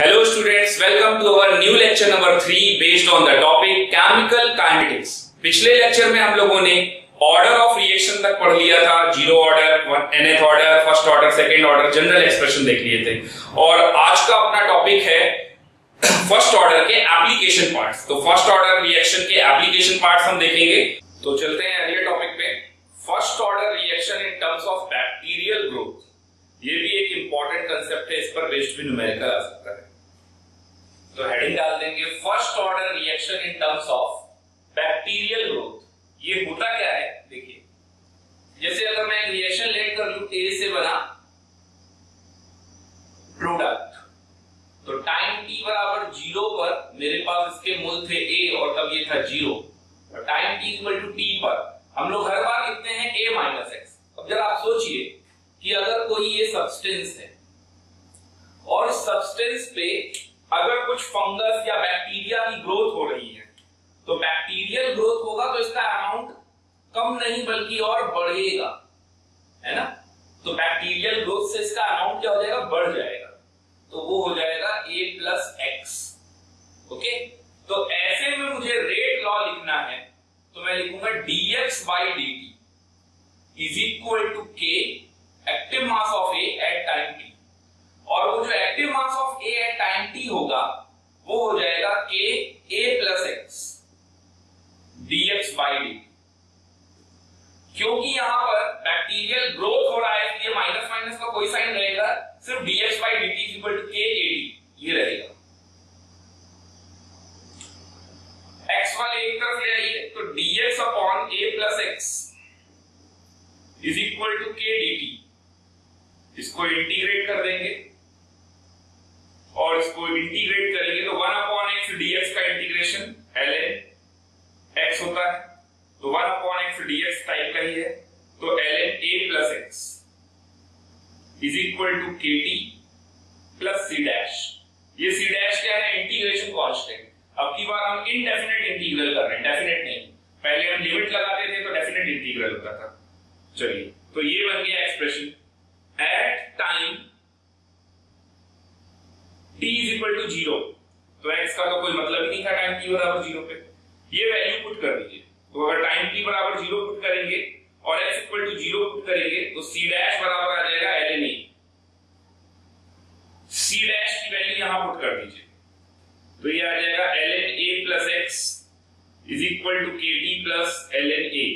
Hello students, welcome to our new lecture number three based on the topic chemical kinetics. पिछले lecture में हम लोगों ने order of reaction तक पढ़ लिया था। Zero order nth order first order second order general expression देख लिए थे। और आज का अपना टॉपिक है फ़र्स्ट ऑर्डर के एप्लीकेशन पार्ट्स तो फ़र्स्ट ऑर्डर रिएक्शन के एप्लीकेशन पार्ट्स हम देखेंगे। तो चलते हैं अगले टॉपिक पे। First order reaction in terms of bacterial growth ये भी एक इंपॉर्टेंट कंसेप्ट है इस पर बेस्ड भी न्यूमेरिकल आ सकता है। तो हेडिंग डाल देंगे। First order reaction in terms of bacterial growth ये होता क्या है? देखिए। जैसे अगर मैं एक रिएक्शन लेट कर लू ए से बना प्रोडक्ट तो टाइम टी बराबर ज़ीरो पर मेरे पास इसके मूल थे ए और तब ये था ज़ीरो और time t equal to t पर हम लोग हर बार लिखते हैं ए माइनस एक्स अब जरा आप सोचिए कि अगर कोई ये सब्सटेंस है और इस सब्सटेंस पे अगर कुछ फंगस या बैक्टीरिया की ग्रोथ हो रही है तो बैक्टीरियल ग्रोथ होगा तो इसका अमाउंट कम नहीं बल्कि और बढ़ेगा, है ना? तो बैक्टीरियल ग्रोथ से इसका अमाउंट क्या हो जाएगा? बढ़ जाएगा। तो वो हो जाएगा ए प्लस एक्स ओके तो ऐसे में मुझे रेट लॉ लिखना है तो मैं लिखूँगा dx by d t is equal to k active mass of a at time t और वो जो active mass of a at time t होगा, वो हो जाएगा k a plus x dx by d क्योंकि यहाँ पर बैक्टीरियल ग्रोथ हो रहा है, इसलिए माइनस माइनस का कोई साइन रहेगा, सिर्फ़ dx by d t equal to k a d ये रहेगा। एक्स वाले एक तरफ़ ले आइए तो dx upon a plus x is equal to k d t इसको इंटीग्रेट कर देंगे। और इसको इंटीग्रेट करेंगे तो वन अपॉन एक्स डीएक्स का इंटीग्रेशन एल एन एक्स होता है। तो one upon x dx type का ही है। तो l n a plus x is equal to k t plus c dash ये सी डैश क्या है? इंटीग्रेशन कॉन्स्टेंट अब की बार हम इनडेफिनेट इंटीग्रल कर रहे हैं। डेफिनेट नहीं। पहले हम लिमिट लगाते थे तो डेफिनेट इंटीग्रल होता था। चलिए। तो ये बन गया expression at time t is equal to zero तो x का तो कोई मतलब ही नहीं था टाइम t बराबर ज़ीरो पे। ये वैल्यू पुट कर दीजिए। तो अगर टाइम t बराबर ज़ीरो पुट करेंगे और x equal to zero put करेंगे तो c डैश बराबर आ जाएगा ln a c डैश की वैल्यू यहाँ पुट कर दीजिए। तो ये आ जाएगा ln a plus x is equal to k t plus l n a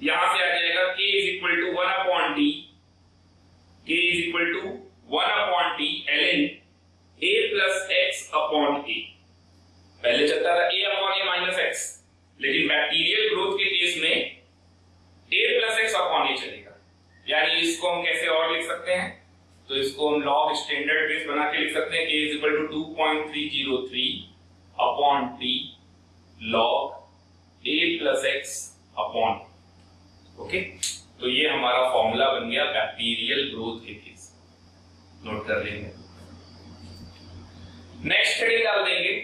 यहाँ से आ जाएगा k is equal to one upon t k is equal to one upon t ln a plus x upon a पहले चलता था a upon a minus x लेकिन bacterial growth के case में a plus x upon a चलेगा। यानी इसको हम कैसे और लिख सकते हैं? तो इसको हम लॉग स्टैंडर्ड बेस बना के लिख सकते हैं। K is equal to two point three zero three upon t log a plus x upon okay तो ये हमारा फॉर्मूला बन गया बैक्टीरियल ग्रोथ के केस नोट कर लेंगे। नेक्स्ट हेडिंग डाल देंगे।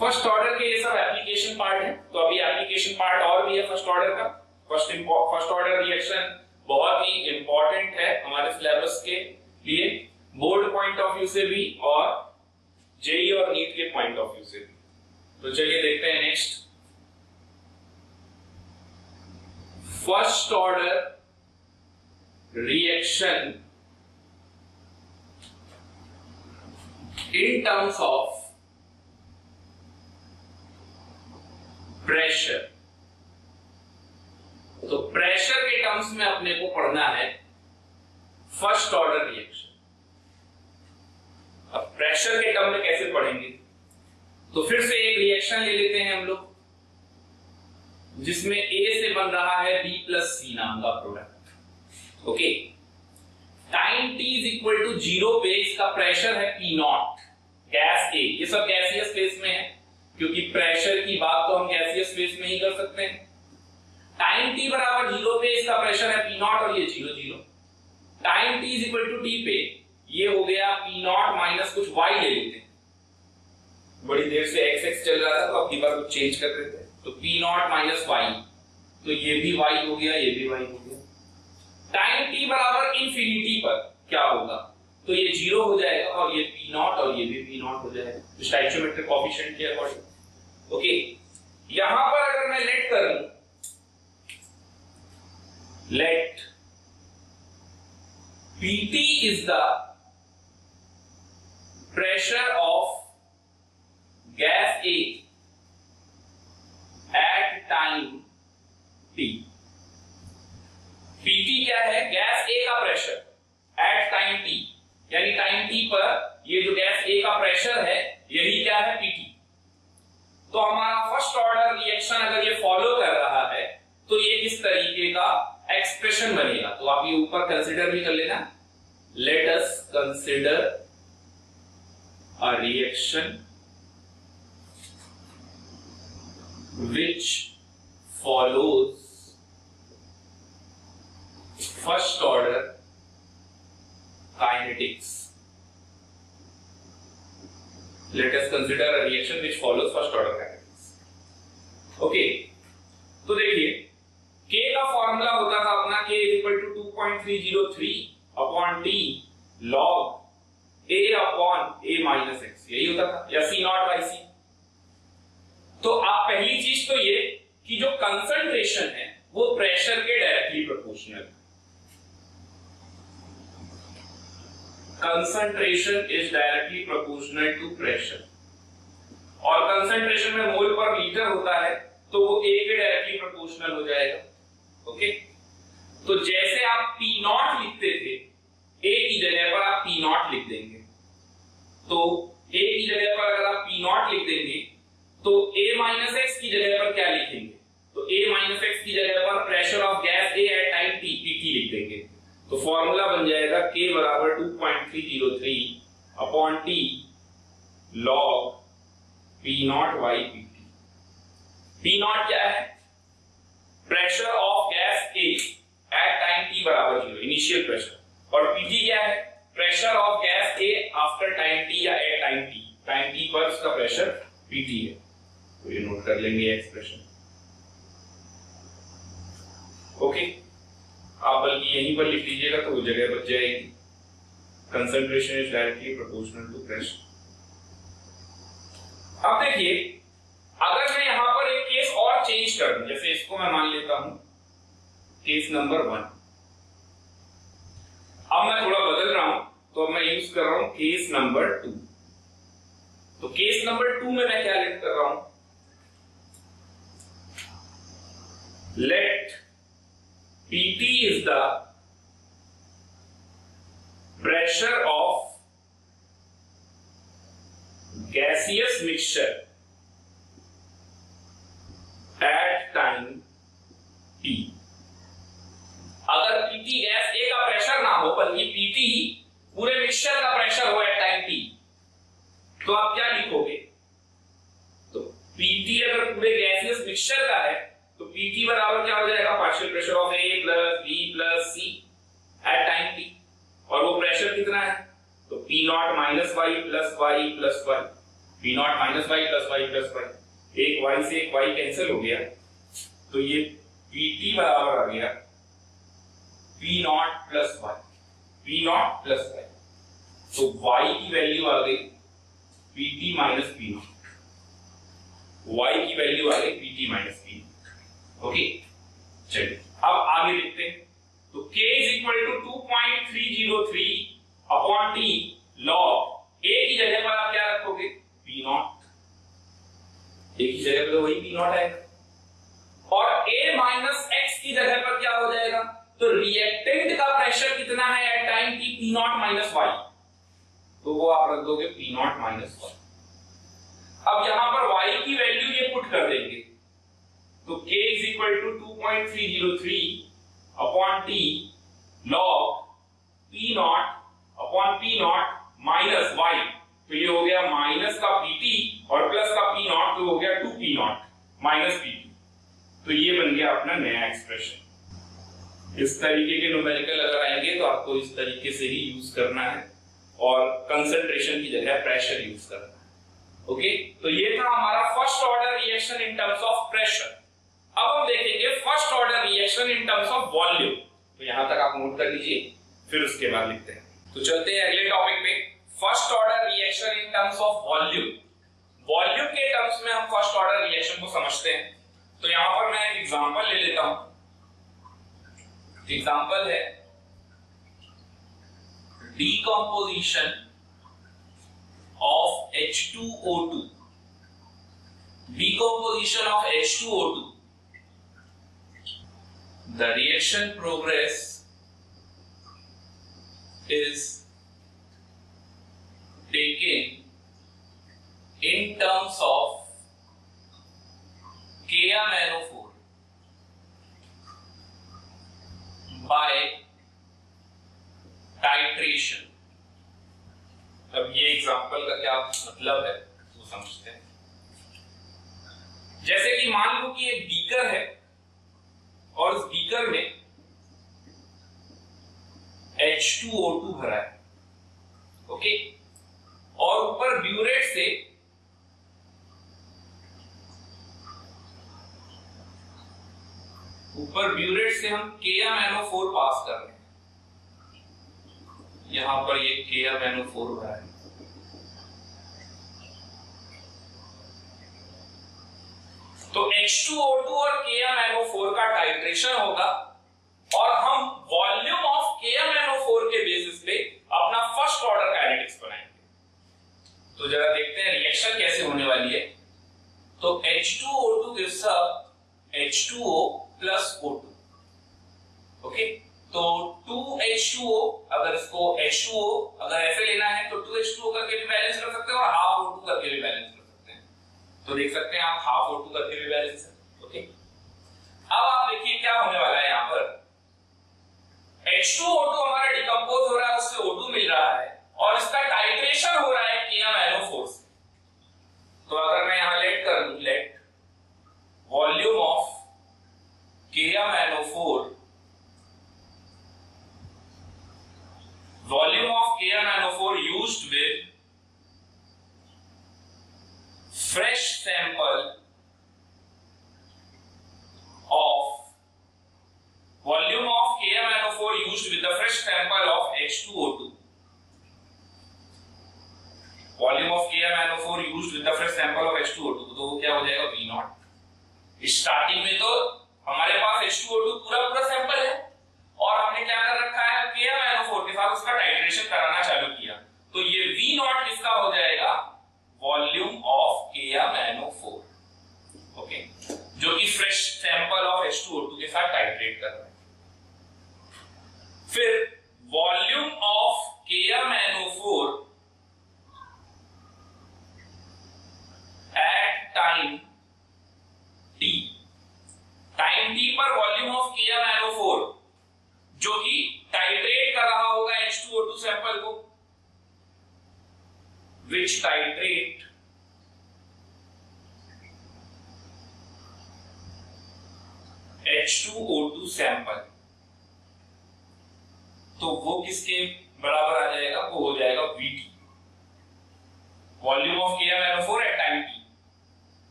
फ़र्स्ट ऑर्डर के ये सब एप्लीकेशन पार्ट है। तो अभी एप्लीकेशन पार्ट और भी है फ़र्स्ट ऑर्डर का। फ़र्स्ट फ़र्स्ट ऑर्डर रिएक्शन बहुत ही इंपॉर्टेंट है हमारे सिलेबस के लिए। बोर्ड पॉइंट ऑफ़ व्यू से भी और जेई और नीट के पॉइंट ऑफ़ व्यू से भी। तो चलिए देखते हैं next first order reaction in terms of pressure तो प्रेशर के टर्म्स में अपने को पढ़ना है। फ़र्स्ट ऑर्डर रिएक्शन अब प्रेशर के टर्म में कैसे पढ़ेंगे? तो फिर से एक रिएक्शन ले लेते हैं हम लोग, जिसमें ए से बन रहा है बी प्लस सी नाम का product okay time t is equal to zero पे इसका प्रेशर है पी नॉट गैस ए ये सब गैसियस स्पेस में है, क्योंकि प्रेशर की बात तो हम गैसियस स्पेस में ही कर सकते हैं। टाइम टी बराबर ज़ीरो पे इसका प्रेशर है पी नॉट और ये zero zero time t is equal to t पे ये हो गया पी नॉट माइनस कुछ वाई ले लेते हैं। बड़ी देर से एक्स एक्स चल रहा था तो अब की बार कुछ चेंज कर देते हैं। तो पी नॉट माइनस वाई तो ये भी वाई हो गया, ये भी वाई हो गया। टाइम टी बराबर इंफिनिटी पर क्या होगा? तो ये ज़ीरो हो जाएगा और ये नॉट और ये भी पी नॉट हो जाएगा स्टाइचोमेट्रिक कॉफिशिएंट के अकॉर्डिंग ओके यहाँ पर अगर मैं लेट कर लू let pt is the pressure of gas A at time t pt क्या है? गैस A का प्रेशर एट टाइम टी यानी टाइम टी पर ये जो गैस ए का प्रेशर है, यही क्या है? पीटी तो हमारा फ़र्स्ट ऑर्डर रिएक्शन अगर ये फॉलो कर रहा है तो ये किस तरीके का एक्सप्रेशन बनेगा। तो आप ये ऊपर कंसिडर भी कर लेना। Let us consider a reaction which follows first order kinetics. Let us consider a reaction which follows first order kinetics. Okay, तो देखिए K का फॉर्मूला होता था अपना K equal to 2.303 upon T log A upon A minus x यही होता था या C नॉट बाई C तो आप पहली चीज़ तो ये कि जो कंसंट्रेशन है वो प्रेशर के डायरेक्टली प्रोपोर्शनल है concentration is directly proportional to pressure और कंसंट्रेशन में मोल पर लीटर होता है तो वो ए के डायरेक्टली प्रोपोर्शनल हो जाएगा ओके तो जैसे आप पी नॉट लिखते थे ए की जगह पर आप पी नॉट लिख देंगे। तो ए की जगह पर अगर आप पी नॉट लिख देंगे तो ए माइनस एक्स की जगह पर क्या लिखेंगे? तो ए माइनस एक्स की जगह पर pressure of gas a at time t p t लिख देंगे। तो फॉर्मूला बन जाएगा के बराबर two point three zero three upon t log p naught y p t p naught क्या है? Pressure of gas a at time t बराबर ज़ीरो इनिशियल प्रेशर और पीटी क्या है? Pressure of gas a after time t या at time t time t पर उसका pressure PT है. तो ये नोट कर लेंगे एक्सप्रेशन ओके okay? आप बल्कि यहीं पर लिख लीजिएगा तो वो जगह बच जाएगी। Concentration is directly proportional to pressure अब देखिए, अगर मैं यहाँ पर एक केस और चेंज कर दूँ, जैसे इसको मैं मान लेता हूँ केस नंबर वन अब मैं थोड़ा बदल रहा हूँ तो अब मैं यूज़ कर रहा हूँ केस नंबर टू तो केस नंबर टू में मैं क्या लिख कर रहा हूँ? Let PT is the pressure of gaseous mixture at time T. अगर PT गैस A का प्रेशर ना हो, बल्कि PT पूरे मिक्सचर का प्रेशर हो एट टाइम T तो आप क्या लिखोगे तो PT अगर पूरे गैसियस मिक्सचर का है तो पीटी बराबर क्या हो जाएगा? Partial pressure of a plus b plus c at time t और वो प्रेशर कितना है? तो p naught minus y plus y plus y p naught minus y plus y plus y एक वाई से एक वाई कैंसिल हो गया। तो ये पीटी बराबर आ गया p naught plus y p naught plus y तो वाई की वैल्यू आ गई pt minus p naught y की वैल्यू आ गई पीटी माइनस ओके चलिए, अब आगे देखते हैं। तो k is equal to two point three zero three upon t log a की जगह पर आप क्या रखोगे? पी नॉट ए की जगह पर तो वही पी नॉट है और a माइनस एक्स की जगह पर क्या हो जाएगा? तो रिएक्टेंट का प्रेशर कितना है एट टाइम की पी नॉट माइनस वाई तो वो आप रख दोगे पी नॉट माइनस वाई अब यहाँ पर y की वैल्यू ये पुट कर देंगे। तो k is equal to 2.303 upon t log p naught upon p naught minus y. तो ये हो गया माइनस का pt और प्लस का p नॉट तो हो गया 2p नॉट माइनस pt तो ये बन गया अपना नया एक्सप्रेशन इस तरीके के न्यूमेरिकल अगर आएँगे तो आपको इस तरीके से ही यूज़ करना है और कंसंट्रेशन की जगह प्रेशर यूज़ करना है. ओके तो ये था हमारा first order reaction in terms of pressure अब हम देखेंगे first order reaction in terms of volume तो यहाँ तक आप नोट कर लीजिए, फिर उसके बाद लिखते हैं। तो चलते हैं अगले टॉपिक पे। First order reaction in terms of volume volume के टर्म्स में हम फ़र्स्ट ऑर्डर रिएक्शन को समझते हैं। तो यहाँ पर मैं एक एग्जांपल ले लेता हूँ। एग्जांपल है decomposition of H2O2 decomposition of H2O2 the reaction progress is taken in terms of KMNO4 by titration अब ये एग्जांपल का क्या मतलब है? वो समझते हैं। जैसे कि मान लो कि एक बीकर है। और उस बीकर में H2O2 भरा है। ओके? और ऊपर ब्यूरेट से ऊपर ब्यूरेट से हम KMNO4 पास कर रहे हैं। यहाँ पर ये फोर हो रहा है तो H2O2 और KMNO4 का टाइट्रेशन होगा और हम वॉल्यूम ऑफ़ KMNO4 के बेसिस पे अपना फ़र्स्ट ऑर्डर काइनेटिक्स बनाएँगे। तो जरा देखते हैं रिएक्शन कैसे होने वाली है। तो H2O2 gives up H2O plus O2 okay? तो 2H2O अगर इसको H2O अगर ऐसे लेना है तो 2H2O करके भी बैलेंस कर सकते हैं और हाफ़ O2 करके भी बैलेंस तो देख सकते हैं आप हाफ़ O2 करके भी बैलेंस है ओके अब आप देखिए क्या होने वाला है यहाँ पर। H2O2 हमारा डिकम्पोज हो रहा है, उससे O2 मिल रहा है, और इसका टाइट्रेशन हो रहा है KMNO4 से। तो अगर मैं यहाँ लेट कर दूँ let volume of KMNO4 volume of KMNO4 used with fresh sample of volume of KMNO4 used with the fresh sample of H2O2 volume of KMNO4 used with the fresh sample of H2O2 तो क्या हो जाएगा V not starting में तो हमारे पास H2O2 पूरा पूरा sample है और हमने क्या कर रखा है के के साथ उसका टाइट्रेशन कराना चालू किया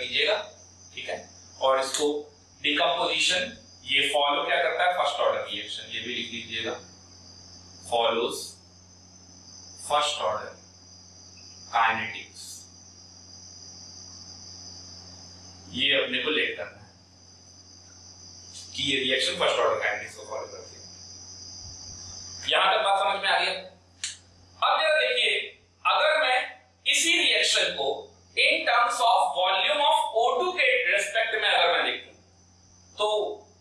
लीजिएगा, ठीक है? और इसको डिकम्पोजिशन ये फॉलो क्या करता है? फ़र्स्ट ऑर्डर रिएक्शन ये भी लिख लीजिएगा फॉलोज फ़र्स्ट ऑर्डर काइनेटिक्स ये अपने को लेट करना है कि ये रिएक्शन फ़र्स्ट ऑर्डर काइनेटिक्स को फॉलो करती है। यहाँ तक बात समझ में आ गया अब जरा देखिए, अगर मैं इसी रिएक्शन को in terms of volume of O2 के रेस्पेक्ट में अगर मैं देखूँ तो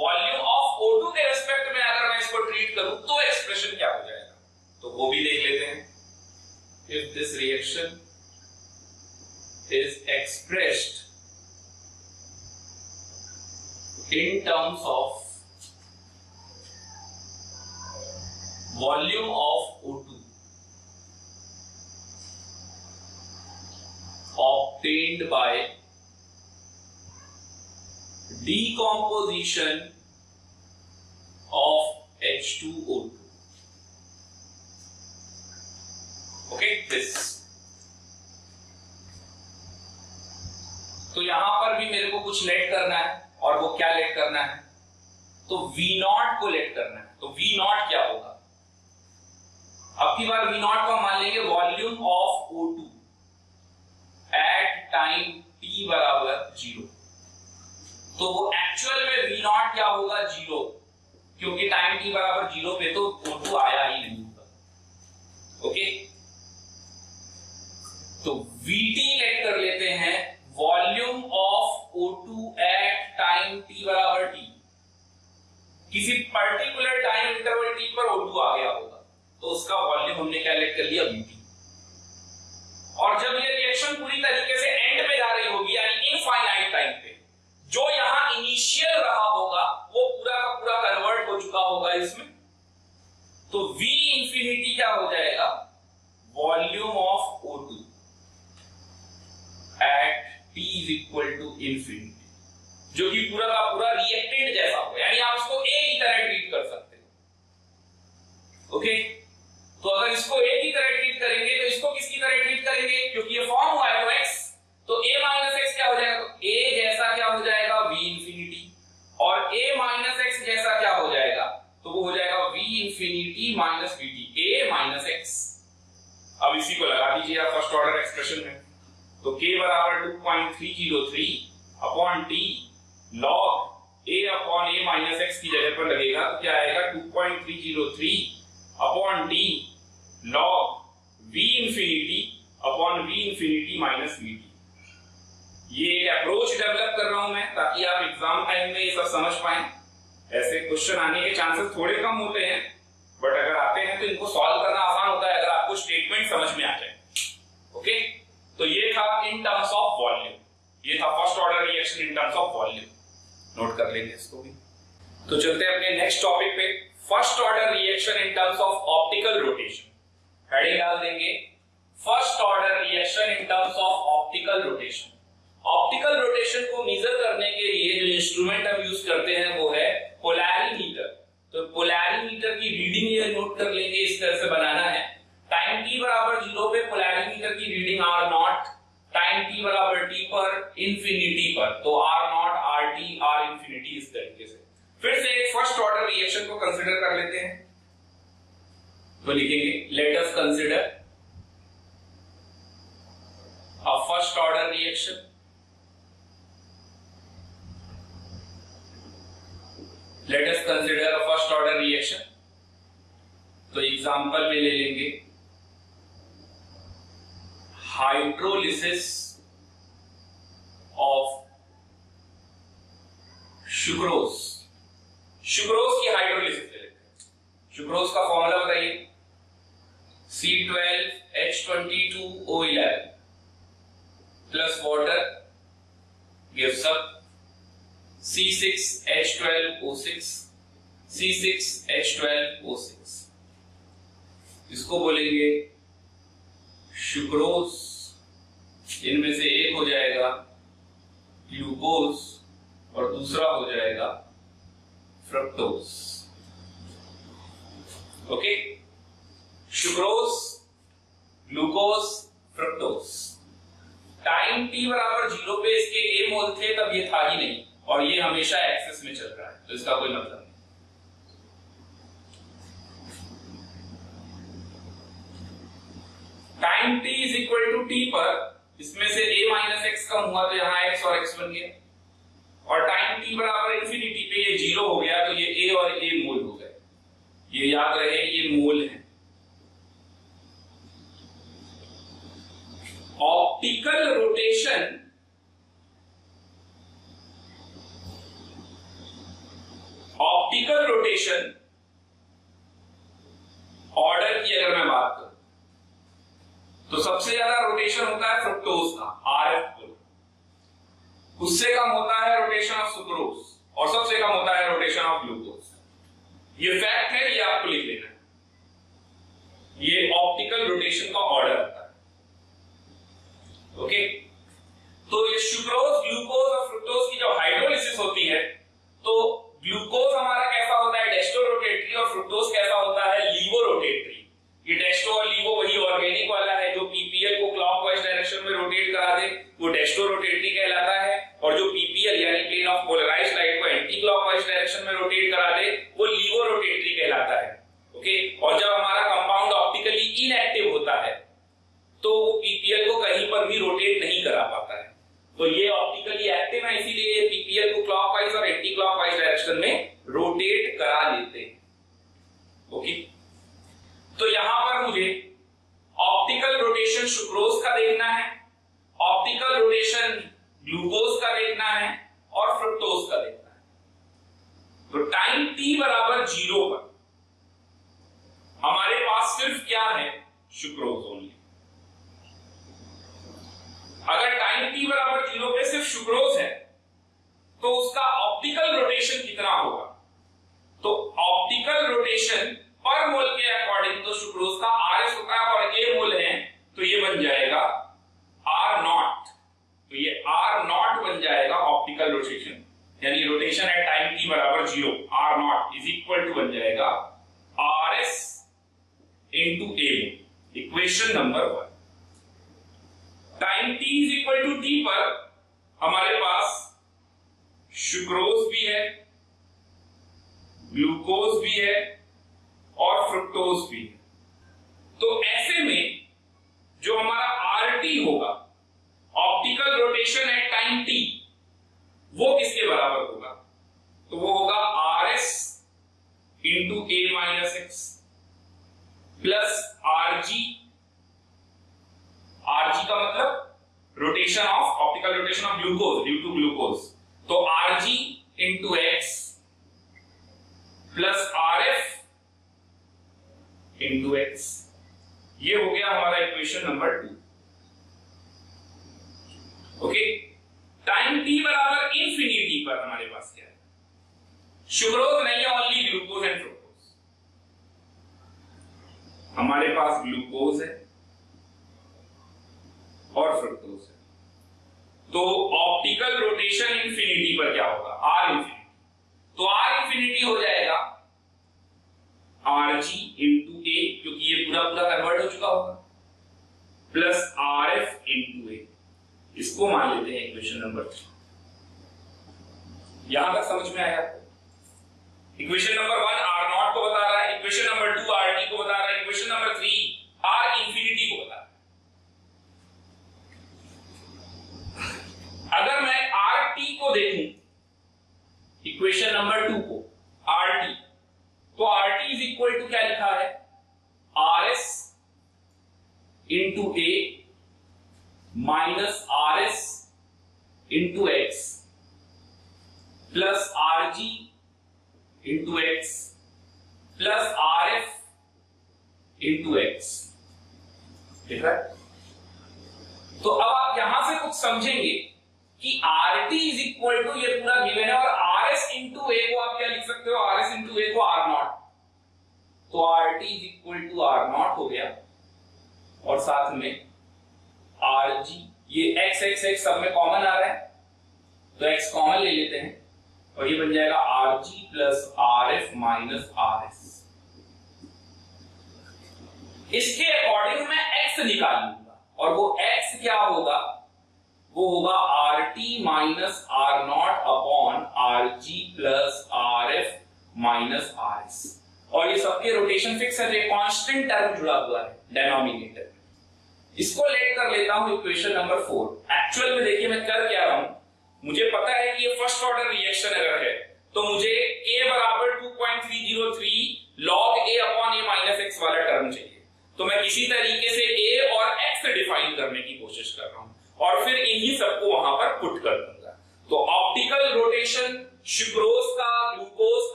वॉल्यूम ऑफ़ O2 के रेस्पेक्ट में अगर मैं इसको ट्रीट करूँ तो एक्सप्रेशन क्या हो जाएगा? तो वो भी देख लेते हैं। If this reaction is expressed in terms of volume of O2 obtained by decomposition of H2O2. Okay, this. तो यहाँ पर भी मेरे को कुछ लेट करना है और वो क्या लेट करना है तो V नॉट को लेट करना है तो V नॉट क्या होगा अब की बार V नॉट को मान लेंगे volume of O2 at time t बराबर ज़ीरो तो वो एक्चुअल में वी नॉट क्या होगा? ज़ीरो क्योंकि टाइम टी बराबर ज़ीरो पे तो O2 आया ही नहीं होगा। ओके तो VT लेट कर लेते हैं volume of O2 at time t बराबर t. किसी पर्टिकुलर टाइम इंटरवल t पर O2 आ गया होगा। तो उसका वॉल्यूम हमने कैलकुलेट कर लिया Vt. और जब ये रिएक्शन पूरी तरीके से एंड में जा रही होगी, यानी इनफाइनाइट टाइम पे, जो यहाँ इनिशियल रहा होगा, वो पूरा का पूरा कन्वर्ट हो चुका होगा इसमें। तो V इंफिनिटी क्या हो जाएगा? Volume of O2 at T is equal to infinity जो कि पूरा का पूरा रिएक्टेंट जैसा हो यानी आप इसको ए की तरह ट्रीट कर सकते हो। ओके तो अगर इसको ए की तरह करेंगे, क्योंकि ये फॉर्म हुआ है तो एक्स तो ए माइनस एक्स क्या हो जाएगा? तो ए जैसा क्या हो जाएगा? वी इंफिनिटी और ए माइनस एक्स जैसा क्या हो जाएगा? तो वो हो जाएगा v infinity minus v t a minus x अब इसी को लगा दीजिए आप फ़र्स्ट ऑर्डर एक्सप्रेशन में। तो k बराबर 2.303 upon t log a upon a minus x की जगह पर लगेगा तो क्या आएगा? 2.303 upon t log v infinity upon v infinity minus v t ये अप्रोच डेवलप कर रहा हूँ मैं, ताकि आप एग्ज़ाम टाइम में ये सब समझ पाए। ऐसे क्वेश्चन आने के चांसेस थोड़े कम होते हैं बट अगर आते हैं तो इनको सॉल्व करना आसान होता है, अगर आपको स्टेटमेंट समझ में आ जाए। ओके तो ये था इन टर्म्स ऑफ़ वॉल्यूम ये था first order reaction in terms of volume note कर लेंगे इसको भी। तो चलते हैं अपने नेक्स्ट टॉपिक पे। First order reaction in terms of optical rotation heading डाल देंगे। First order reaction in terms of optical rotation. Optical rotation को मेजर करने के लिए जो इंस्ट्रूमेंट हम यूज़ करते हैं वो है पोलैरीमीटर तो पोलैरीमीटर की रीडिंग ये नोट कर लेंगे, इस तरह से बनाना है। टाइम टी बराबर ज़ीरो पे पोलैरीमीटर की reading r naught time t बराबर टी पर इंफिनिटी पर। तो r naught r t r infinity इस तरीके से। फिर से एक फ़र्स्ट ऑर्डर रिएक्शन को कंसिडर कर लेते हैं। तो लिखेंगे let consider a first order reaction let us consider a first order reaction. तो एग्जांपल में ले लेंगे। हाइड्रोलिसिस ऑफ़ शुक्रोज शुक्रोज की हाइड्रोलिसिस ले लेते हैं। शुक्रोज का फॉर्मूला बताइए। C twelve H twenty two O eleven plus water gives up C6H12O6 C6H12O6 इसको बोलेंगे शुक्रोज इनमें से एक हो जाएगा ग्लूकोज और दूसरा हो जाएगा fructose okay sucrose glucose fructose time t बराबर ज़ीरो पे इसके ए मोल थे, तब ये था ही नहीं। और ये हमेशा एक्सेस में चल रहा है तो इसका कोई मतलब नहीं। Time t is equal to t पर इसमें से ए माइनस एक्स कम हुआ तो यहाँ एक्स और एक्स बन गया। और टाइम टी बराबर इंफिनिटी पे ये ज़ीरो हो गया तो ये ए और ए मोल हो गए। ये याद रहे, ये मोल है। Optical rotation optical rotation order की अगर मैं बात करूँ तो सबसे ज़्यादा रोटेशन होता है फ्रुक्टोज का आर एफ़ उससे कम होता है रोटेशन ऑफ़ सुक्रोज और सबसे कम होता है रोटेशन ऑफ़ ग्लूकोज ये फैक्ट है, ये आपको लिख लेना है। ये ऑप्टिकल रोटेशन का ऑर्डर ओके? तो ये सुक्रोज ग्लूकोज और फ्रुक्टोज की जब हाइड्रोलिसिस होती है तो ग्लूकोज हमारा कैसा होता है? डेस्टो रोटेटरी और फ्रुक्टोज कैसा होता है? लीवो रोटेटरी ये डेस्टो और लीवो वही ऑर्गेनिक वाला है जो पीपीएल को क्लॉकवाइज डायरेक्शन में रोटेट करा दे वो डेस्टो रोटेटरी कहलाता है और जो पीपीएल यानी प्लेन ऑफ़ पोलराइज्ड लाइट को एंटी क्लॉकवाइज डायरेक्शन में रोटेट करा दे वो लीवो रोटेटरी कहलाता है। ओके? और जब हमारा कंपाउंड ऑप्टिकली इनएक्टिव होता है तो वो पीपीएल को कहीं पर भी रोटेट नहीं करा पाता है। तो ये ऑप्टिकली एक्टिव है, इसीलिए पीपीएल को क्लॉकवाइज और एंटी क्लॉकवाइज डायरेक्शन में रोटेट करा लेते हैं। ओके तो यहाँ पर मुझे ऑप्टिकल रोटेशन सुक्रोज का देखना है ऑप्टिकल रोटेशन ग्लूकोज का देखना है और फ्रुक्टोज का देखना है। तो टाइम टी बराबर ज़ीरो पर हमारे पास सिर्फ़ क्या है? सुक्रोज ओनली अगर टाइम टी बराबर ज़ीरो पे सिर्फ़ शुक्रोज है तो उसका ऑप्टिकल रोटेशन कितना होगा? तो ऑप्टिकल रोटेशन पर मोल के अकॉर्डिंग तो सुक्रोज का आर एस होता है और ए मोल है तो ये बन जाएगा आर नॉट तो ये आर नॉट बन जाएगा ऑप्टिकल रोटेशन यानी रोटेशन एट टाइम टी बराबर zero R naught is equal to बन जाएगा R S into A equation number one time t is equal to t पर हमारे पास शुक्रोज भी है ग्लूकोज भी है और फ्रुक्टोज भी है। तो ऐसे में जो हमारा आर टी होगा optical rotation at time t वो किसके बराबर होगा? तो वो होगा R S into A minus X plus R G R G का मतलब rotation of optical rotation of glucose due to glucose तो R G into X plus R F into X ये हो गया हमारा equation number two okay time t बराबर infinity पर हमारे पास क्या है? शुक्रोज नहीं है ओनली ग्लूकोज एंड फ्रुक्टोज हमारे पास ग्लूकोज है। और फ्रुक्टोज है तो ऑप्टिकल रोटेशन इंफिनिटी पर क्या होगा?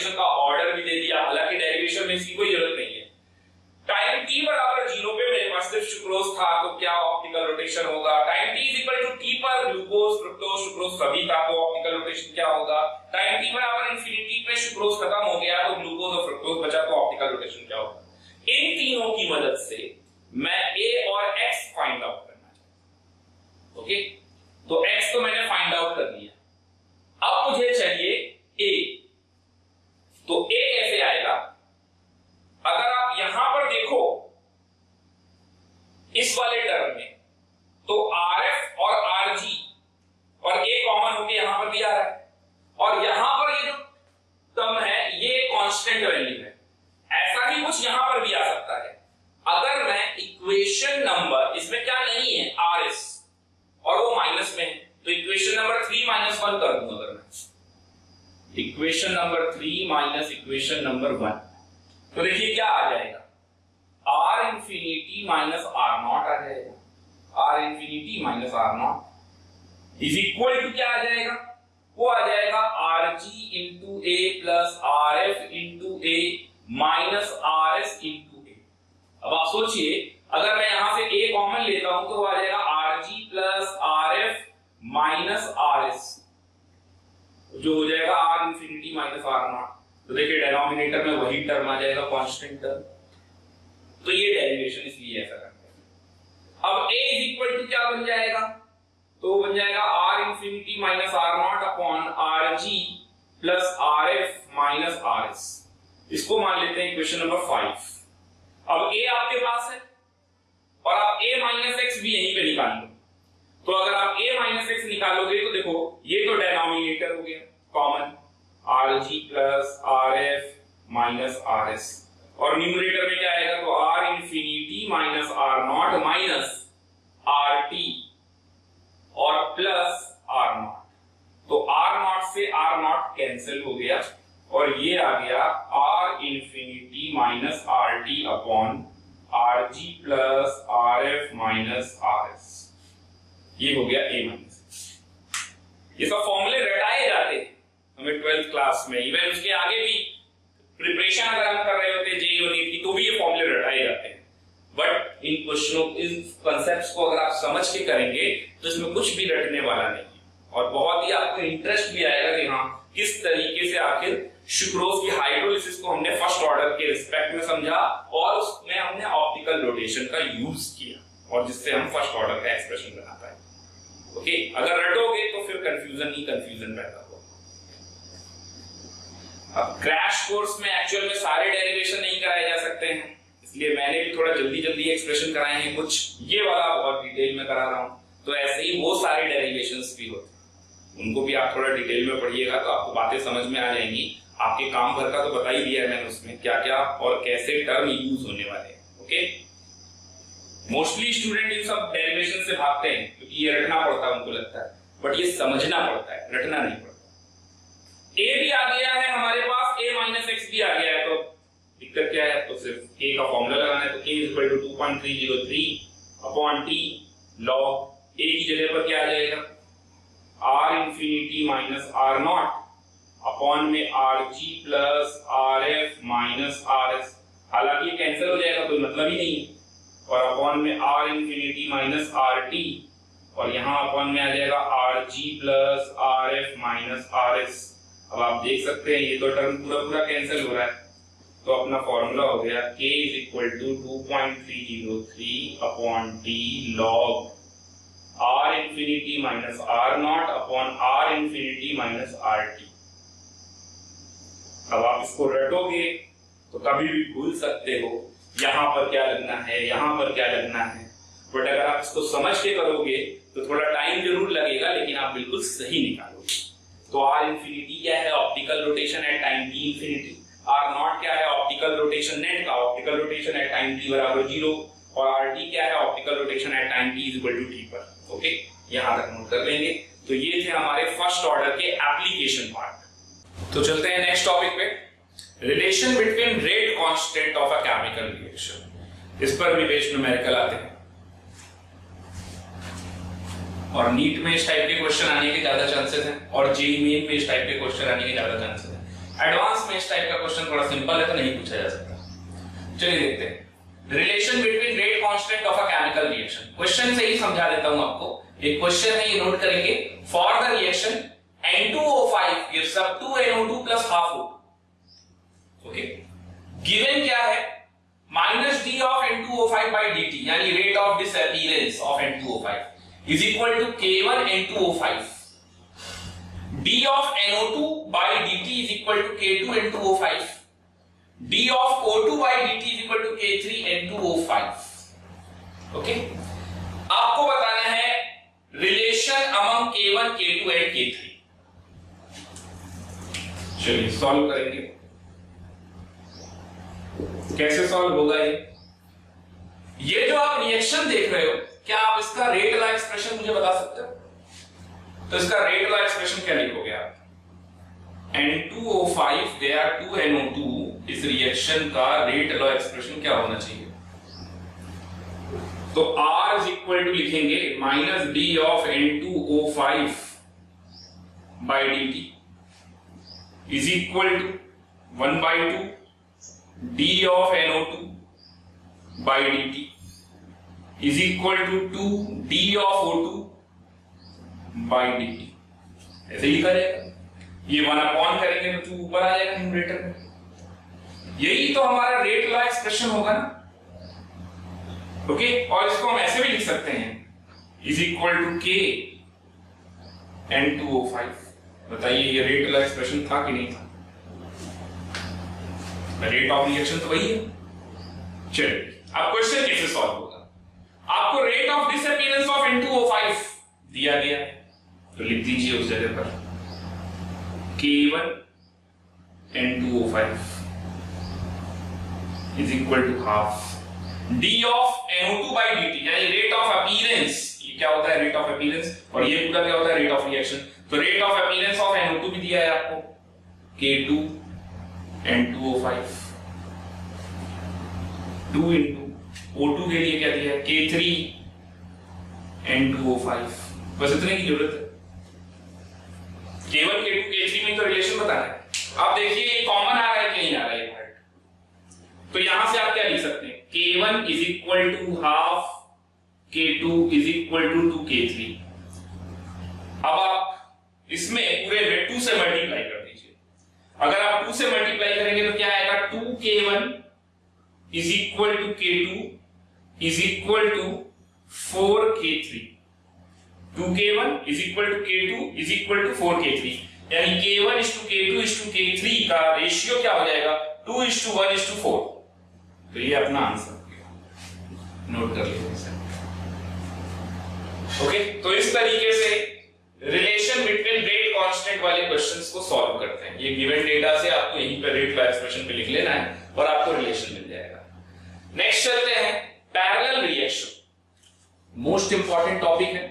रोटेशन का ऑर्डर भी दे दिया। हालाँकि डेरिवेशन में इसकी कोई ज़रूरत नहीं है। टाइम टी बराबर ज़ीरो पे मेरे पास सिर्फ़ शुक्रोज था तो क्या ऑप्टिकल रोटेशन होगा? Time t is equal to t पर ग्लूकोज फ्रुक्टोज शुक्रोज सभी का तो ऑप्टिकल रोटेशन क्या होगा? टाइम टी बराबर इंफिनिटी पे शुक्रोज खत्म हो गया तो ग्लूकोज और फ्रुक्टोज बचा तो ऑप्टिकल रोटेशन क्या होगा? इन तीनों की मदद से मैं ए और एक्स फाइंड आउट करना चाहता ओके तो एक्स तो मैंने फाइंड आउट कर लिया अब मुझे चाहिए ए तो ए कैसे आएगा अगर आप यहाँ पर देखो इस वाले टर्म में तो आर एफ़ और आर जी और ए कॉमन होकर यहाँ पर भी आ रहा है और यहाँ पर ये जो टर्म है ये कांस्टेंट वैल्यू है। ऐसा ही कुछ यहाँ पर भी आ सकता है। अगर मैं इक्वेशन नंबर इसमें क्या नहीं है? आर एस और वो माइनस में है। तो equation number three minus one कर दूँ अगर मैं। Equation number three minus equation number one तो देखिए क्या आ जाएगा। R infinity minus R naught आ जाएगा। R infinity minus R naught is equal to क्या आ जाएगा? वो आ जाएगा R G into A plus R F into A minus R S into A अब आप सोचिए, अगर मैं यहाँ से ए कॉमन लेता हूँ तो वो आ जाएगा R G plus R F minus R S जो हो जाएगा R infinity minus R naught तो देखिए डेनोमिनेटर में वही टर्म आ जाएगा कांस्टेंट टर्म तो ये डेरिवेशन इसलिए ऐसा करते हैं। अब a इज़ इक्वल टू क्या बन जाएगा? तो बन जाएगा R infinity minus R naught upon R G plus R F minus R S इसको मान लेते हैं क्वेश्चन नंबर फाइव अब ए आपके पास है और आप ए माइनस एक्स भी यहीं पे निकाल लो तो अगर आप ए माइनस एक्स निकालोगे तो देखो, ये तो डेनोमिनेटर हो गया common R G plus R F minus R S और न्यूमरेटर में क्या आएगा? तो R infinity minus R naught minus R T और प्लस आर नॉट तो आर नॉट से आर नॉट कैंसिल हो गया। और ये आ गया R infinity minus R T upon R G plus R F minus R S ये हो गया ए माइनस ये सब फॉर्मूले रटाए जाते हैं हमें ट्वेल्थ क्लास में। इवन उसके आगे भी प्रिपरेशन अगर हम कर रहे होते जेई और नीट की तो भी ये फॉर्मूले रटाए जाते हैं। बट इन क्वेश्चनों, इन कंसेप्ट को अगर आप समझ के करेंगे तो इसमें कुछ भी रटने वाला नहीं। और बहुत ही आपको इंटरेस्ट भी आएगा कि हाँ किस तरीके से आखिर शुक्रोज की हाइड्रोलिसिस को हमने फ़र्स्ट ऑर्डर के रिस्पेक्ट में समझा और उसमें हमने ऑप्टिकल रोटेशन का यूज़ किया और जिससे हम फ़र्स्ट ऑर्डर का एक्सप्रेशन बना पाए। ओके अगर रटोगे तो फिर कंफ्यूजन ही कंफ्यूजन पैदा होगा। अब क्रैश कोर्स में एक्चुअल में सारे डेरिवेशन नहीं कराए जा सकते हैं। इसलिए मैंने भी थोड़ा जल्दी जल्दी एक्सप्रेशन कराए हैं कुछ। ये वाला बहुत डिटेल में करा रहा हूँ। तो ऐसे ही वो सारे डेरिवेशंस भी होते उनको भी आप थोड़ा डिटेल में पढ़िएगा तो आपको बातें समझ में आ जाएँगी। आपके काम भर का तो बता ही दिया है मैंने उसमें क्या क्या और कैसे टर्म यूज़ होने वाले हैं ओके मोस्टली स्टूडेंट इन सब डेरिवेशन से भागते हैं, क्योंकि ये रटना पड़ता है उनको लगता है। बट ये समझना पड़ता है, रटना नहीं पड़ता। ए भी आ गया है हमारे पास ए माइनस एक्स भी आ गया है तो दिक्कत क्या है? तो सिर्फ़ ए का फॉर्मूला लगाना है तो K is two point three zero three upon T log A की जगह पर क्या आ जाएगा? R infinity minus R naught upon में R G plus R F minus R S हालाँकि कैंसिल हो जाएगा, कोई मतलब ही नहीं और अपॉन में R infinity minus R T और यहाँ अपॉन में आ जाएगा R G plus R F minus R S अब आप देख सकते हैं, ये तो टर्म पूरा पूरा कैंसिल हो रहा है। तो अपना फॉर्मूला हो गया, k is equal to two point three zero three upon T log R infinity minus R naught upon R infinity minus R T अब आप इसको रटोगे तो कभी भी भूल सकते हो, यहाँ पर क्या लगना है, यहाँ पर क्या लगना है। बट अगर आप इसको समझ के करोगे तो थोड़ा टाइम ज़रूर लगेगा, लेकिन आप बिल्कुल सही निकालोगे। तो आर इंफिनिटी क्या है? Optical rotation at time t infinity R naught क्या है? ऑप्टिकल रोटेशन नेट का। Optical rotation at time t बराबर ज़ीरो और आर टी क्या है? Optical rotation at time t is equal to t पर। ओके यहाँ तक नोट कर लेंगे। तो ये थे हमारे फ़र्स्ट ऑर्डर के एप्लीकेशन पार्ट तो चलते हैं नेक्स्ट टॉपिक पे. Relation between rate constant of a chemical reaction इस पर भी बेस्ड न्यूमेरिकल आते हैं। और नीट में इस टाइप के क्वेश्चन आने के ज़्यादा चांसेस हैं। और जेई मेन में इस टाइप के क्वेश्चन आने के ज़्यादा चांसेस हैं। एडवांस में इस टाइप का क्वेश्चन थोड़ा सिंपल है तो नहीं पूछा जा सकता। चलिए देखते हैं। Relation between rate constant of a chemical reaction. Question से ही समझा देता हूँ आपको। एक क्वेश्चन है, ये नोट करेंगे। For the reaction N2O5 gives up 2NO2 plus half O2 okay given क्या है? Minus D of N2O5 by dt यानी rate of disappearance of N2O5 is equal to K1 N2O5. D of NO2 by dt is equal to K2 N2O5. D of O2 by dt is equal to K3 N2O5. Okay? आपको बताना है relation among K1, K2 and K3. चलिए solve करेंगे कैसे solve होगा ये ये जो आप रिएक्शन देख रहे हो क्या आप इसका रेट वाला एक्सप्रेशन मुझे बता सकते हो तो इसका रेट वाला एक्सप्रेशन क्या लिखोगे आप N2O5 दे आर 2NO2 इस रिएक्शन का रेट लॉ एक्सप्रेशन क्या होना चाहिए? तो R इज़ इक्वल टू लिखेंगे minus D of N2O5 by D T is equal to one by two D of N O two by D T is equal to two D of O two by D T ऐसे ही लिखा जाएगा। ये one upon करेंगे तो to ऊपर आ जाएगा numerator में। यही तो हमारा रेट लॉ एक्सप्रेशन होगा ना। ओके और इसको हम ऐसे भी लिख सकते हैं। Is equal to K N two O five बताइए, ये रेट लॉ एक्सप्रेशन था कि नहीं था? रेट ऑफ़ रिएक्शन तो वही है। चलिए, अब क्वेश्चन कैसे सॉल्व होगा? आपको rate of disappearance of N2O5 दिया गया। तो लिख दीजिए उस जगह पर। K1 N2O5 is equal to half D of NO2 by dt यानी रेट ऑफ़ अपीयरेंस ये क्या होता है रेट ऑफ़ अपीयरेंस और ये पूरा क्या होता है रेट ऑफ़ रिएक्शन तो rate of appearance of NO2 भी दिया है आपको। K2 N2O5 2 into O2 के लिए क्या दिया है? K3 N2O5 बस इतने की ज़रूरत है। K1 K2 K3 में तो रिलेशन बताना है। आप देखिए, ये कॉमन आ रहा है कि नहीं आ रहा है? तो यहाँ से आप क्या लिख सकते हैं? K one is equal to half K two is equal to two K three अब आप इसमें पूरे में टू से मल्टीप्लाई कर दीजिए। अगर आप टू से मल्टीप्लाई करेंगे तो क्या आएगा? Two K one is equal to K two is equal to four K three two K one is equal to K two is equal to four K three यानी K one is to K two is to K three का ratio क्या हो जाएगा? 2 is to 1 is to 4 तो ये अपना answer note कर लीजिए ओके तो इस तरीके से रिलेशन बिटवीन रेट कांस्टेंट वाले क्वेश्चंस को सॉल्व करते हैं. ये गिवन डेटा से आपको यहीं पर रेट का एक्सप्रेशन पे लिख लेना है और आपको रिलेशन मिल जाएगा. नेक्स्ट चलते हैं. Parallel reaction most important topic है.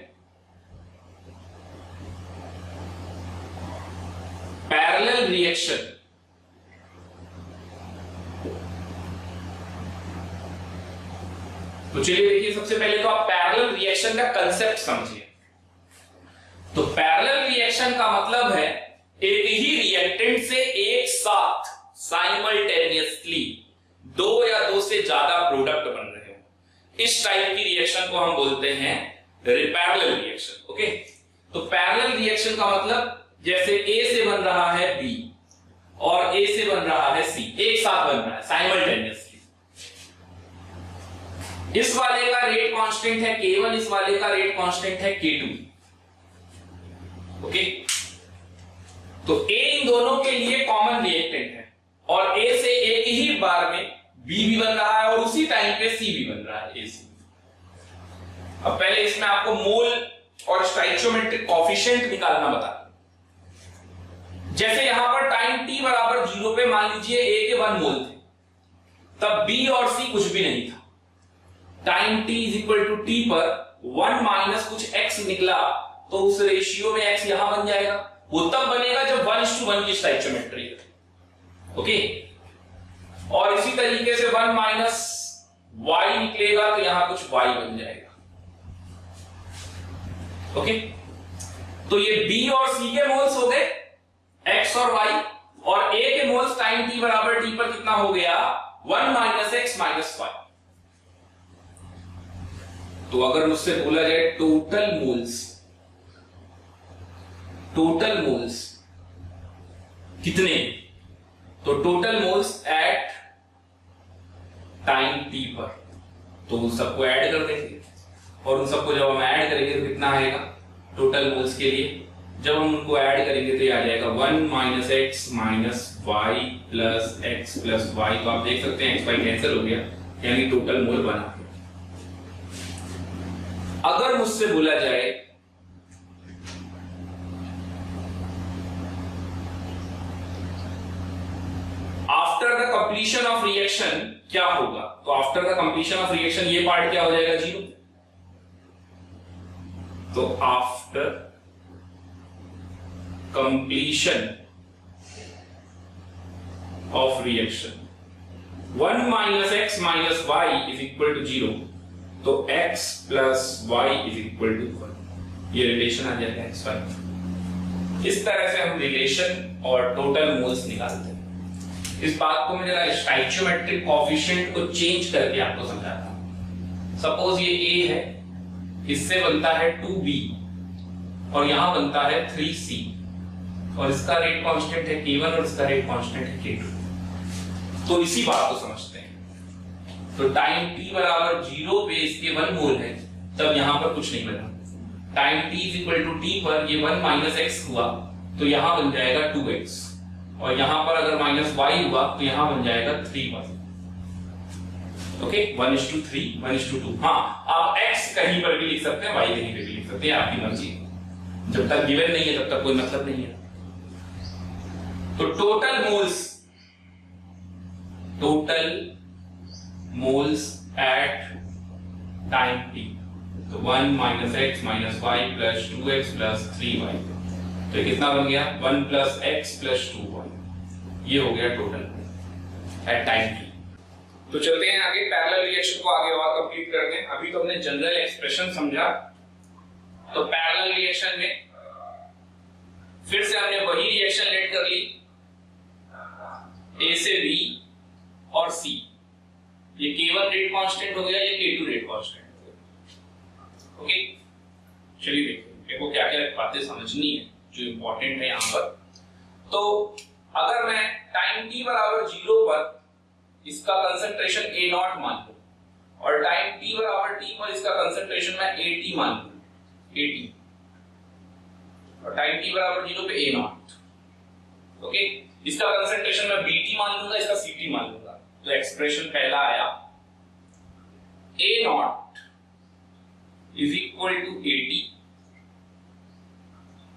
पैरेलल रिएक्शन तो चलिए देखिए, सबसे पहले तो आप पैरेलल रिएक्शन का कंसेप्ट समझिए। तो पैरेलल रिएक्शन का मतलब है, एक ही रिएक्टेंट से एक साथ साइमल्टेनियसली दो या दो से ज़्यादा प्रोडक्ट बन रहे हो। इस टाइप की रिएक्शन को हम बोलते हैं पैरेलल रिएक्शन ओके तो पैरेलल रिएक्शन का मतलब जैसे ए से बन रहा है बी और ए से बन रहा है सी एक साथ बन रहा है साइमल्टेनियसली इस वाले का रेट कांस्टेंट है के वन इस वाले का रेट कांस्टेंट है के टू ओके तो ए इन दोनों के लिए कॉमन रिएक्टेंट है। और ए से एक ही बार में बी भी बन रहा है और उसी टाइम पे सी भी बन रहा है ए सी। अब पहले इसमें आपको मोल और स्टाइचोमेट्रिक कॉफिशियंट निकालना बता। जैसे यहाँ पर टाइम टी बराबर ज़ीरो पे मान लीजिए ए के वन मोल थे, तब बी और सी कुछ भी नहीं था। Time t is equal to t पर वन माइनस कुछ एक्स निकला तो उस रेशियो में एक्स यहाँ बन जाएगा। वो तब बनेगा जब वन टू वन की स्टाइचोमेट्री है। ओके और इसी तरीके से वन माइनस वाई निकलेगा तो यहाँ कुछ वाई बन जाएगा। ओके तो ये बी और सी के मोल्स हो गए एक्स और वाई और ए के मोल्स टाइम टी बराबर टी पर कितना हो गया? One minus X minus Y तो अगर मुझसे बोला जाए टोटल मोल्स टोटल मोल्स कितने? तो total moles at time t पर। तो उन सबको ऐड कर देंगे। और उन सबको जब हम ऐड करेंगे तो कितना आएगा? टोटल मोल्स के लिए। जब हम उनको ऐड करेंगे तो ये आ जाएगा one minus X minus Y plus X plus Y तो आप देख सकते हैं एक्स वाई कैंसिल हो गया। यानी टोटल मोल बना। अगर मुझसे बोला जाए after the completion of reaction क्या होगा? तो after the completion of reaction ये पार्ट क्या हो जाएगा, ज़ीरो? तो after completion of reaction one minus X minus Y is equal to zero तो x plus Y is equal to one ये रिलेशन आ जाएगा एक्स वाई इस तरह से हम रिलेशन और टोटल मोल्स निकालते हैं। इस बात को मैं जरा स्टाइचियोमेट्रिक कोफिशिएंट को चेंज करके आपको समझाता हूँ। सपोज़ ये a है, इससे बनता है 2b और यहाँ बनता है 3c और इसका रेट कांस्टेंट है k1 और इसका रेट कांस्टेंट है k2 तो इसी बात को समझते तो टाइम टी बराबर ज़ीरो पे इसके वन मोल है। तब यहाँ पर कुछ नहीं बना। Time t is equal to T पर ये वन माइनस एक्स हुआ तो यहाँ बन जाएगा टू एक्स और यहाँ पर अगर माइनस वाई हुआ तो यहाँ बन जाएगा three Y okay one is to three one is to two two आप एक्स कहीं पर भी लिख सकते हैं वाई कहीं पर भी लिख सकते हैं, आपकी मर्ज़ी जब तक गिवन नहीं है, तब तक कोई मतलब नहीं है। तो total moles total moles at time t तो one minus X minus Y plus two X plus three Y तो ये कितना बन गया? One plus X plus two Y ये हो गया टोटल एट टाइम टी तो चलते हैं आगे पैरेलल रिएक्शन को आगे और कंप्लीट करते हैं। अभी तो हमने जनरल एक्सप्रेशन समझा। तो पैरेलल रिएक्शन में, फिर से हमने वही रिएक्शन लेट कर ली। ए से बी और सी ये केवल रेट कांस्टेंट हो गया, ये के टू रेट कांस्टेंट हो गया। ओके चलिए देखिए देखो क्या क्या बातें समझनी है, जो इंपॉर्टेंट है यहाँ पर। तो अगर मैं टाइम टी बराबर ज़ीरो पर इसका कंसंट्रेशन ए नॉट मान लू और टाइम टी बराबर टी पर इसका कंसंट्रेशन मैं ए टी मान लू ए टी और टाइम टी बराबर ज़ीरो पे ए नॉट ओके इसका कंसंट्रेशन मैं बी टी मान लूँगा, इसका सी टी मान लूँगा। तो एक्सप्रेशन पहला आया A naught is equal to A T